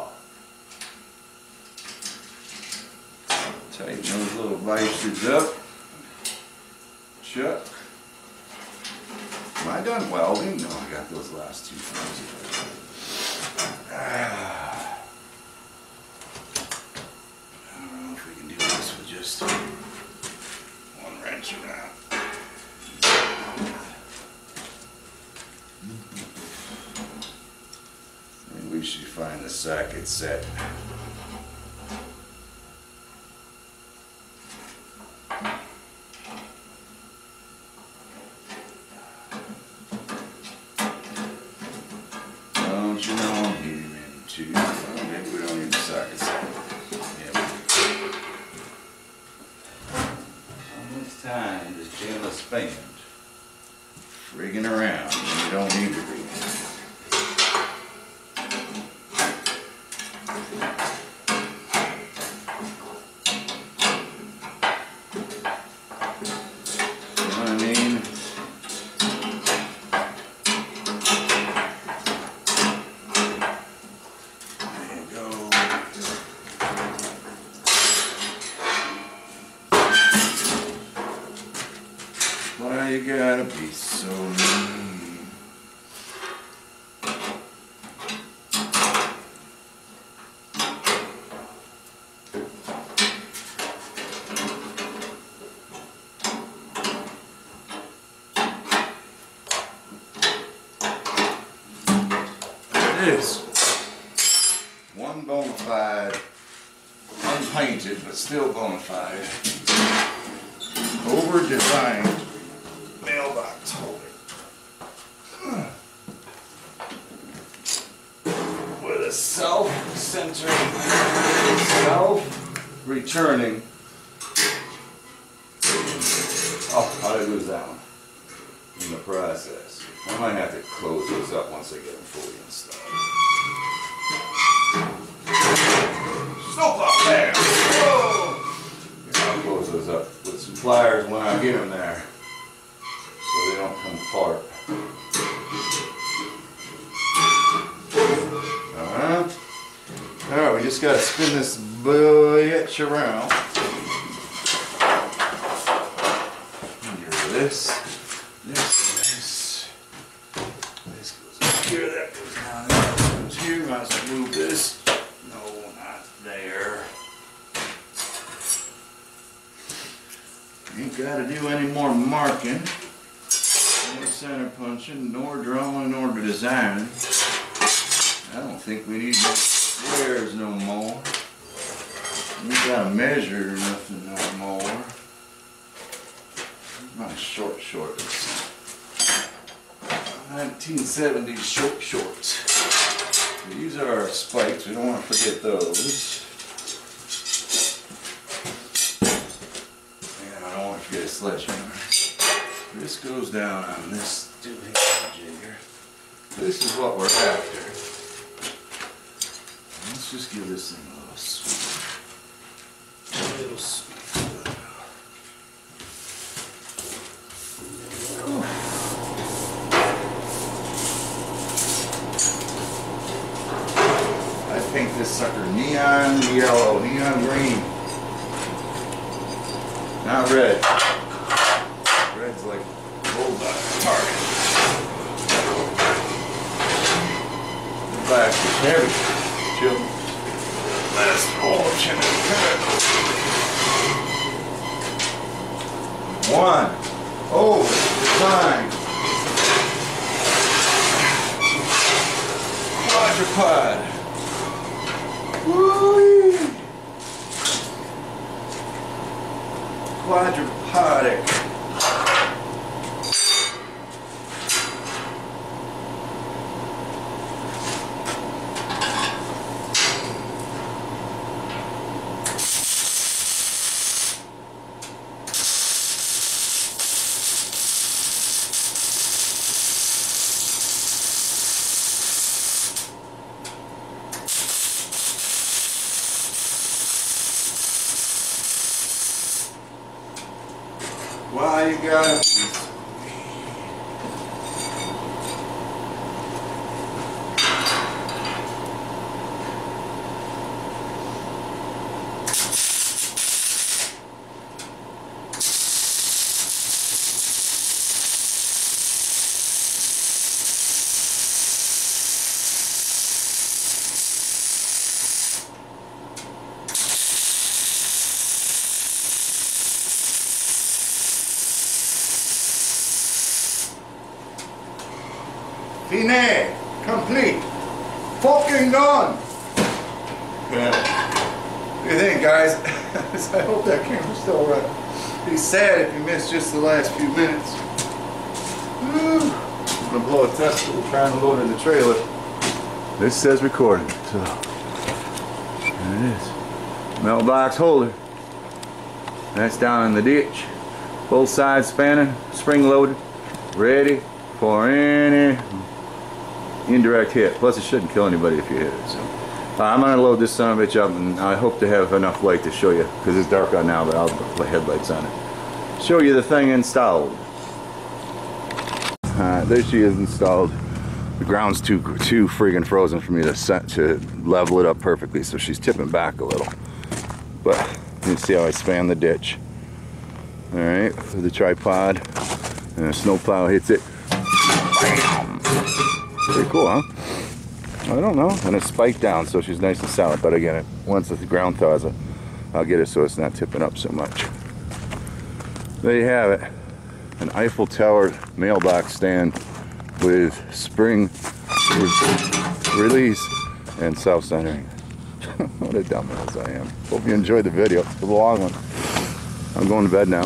gotta be so mean. It is. One bona fide, unpainted, but still bona fide, over-designed self-centered, self-returning. Oh, how did I lose that one? In the process. I might have to close those up once I get them fully around. Says recording, so there it is. Mailbox holder. That's down in the ditch. Both sides spanning, spring loaded, ready for any indirect hit. Plus, it shouldn't kill anybody if you hit it. So, uh, I'm gonna load this son of a bitch up, and I hope to have enough light to show you because it's dark out now. But I'll put headlights on it. Show you the thing installed. Uh, there she is installed. The ground's too too friggin' frozen for me to set to level it up perfectly, so she's tipping back a little. But you can see how I span the ditch. All right, with the tripod, and a snowplow hits it. Pretty cool, huh? I don't know. And it's spiked down, so she's nice and solid. But again, once the ground thaws, I'll get it so it's not tipping up so much. There you have it. An Eiffel Tower mailbox stand with spring release, and self-centering. what a dumbass I am. Hope you enjoyed the video. It's a long one. I'm going to bed now.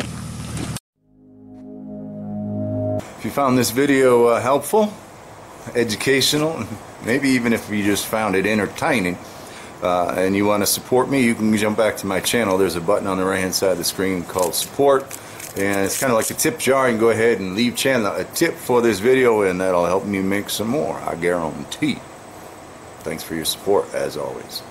If you found this video uh, helpful, educational, maybe even if you just found it entertaining, uh, and you want to support me, you can jump back to my channel. There's a button on the right hand side of the screen called support. And it's kind of like a tip jar. You can go ahead and leave channel a tip for this video, and that'll help me make some more. I guarantee. Thanks for your support, as always.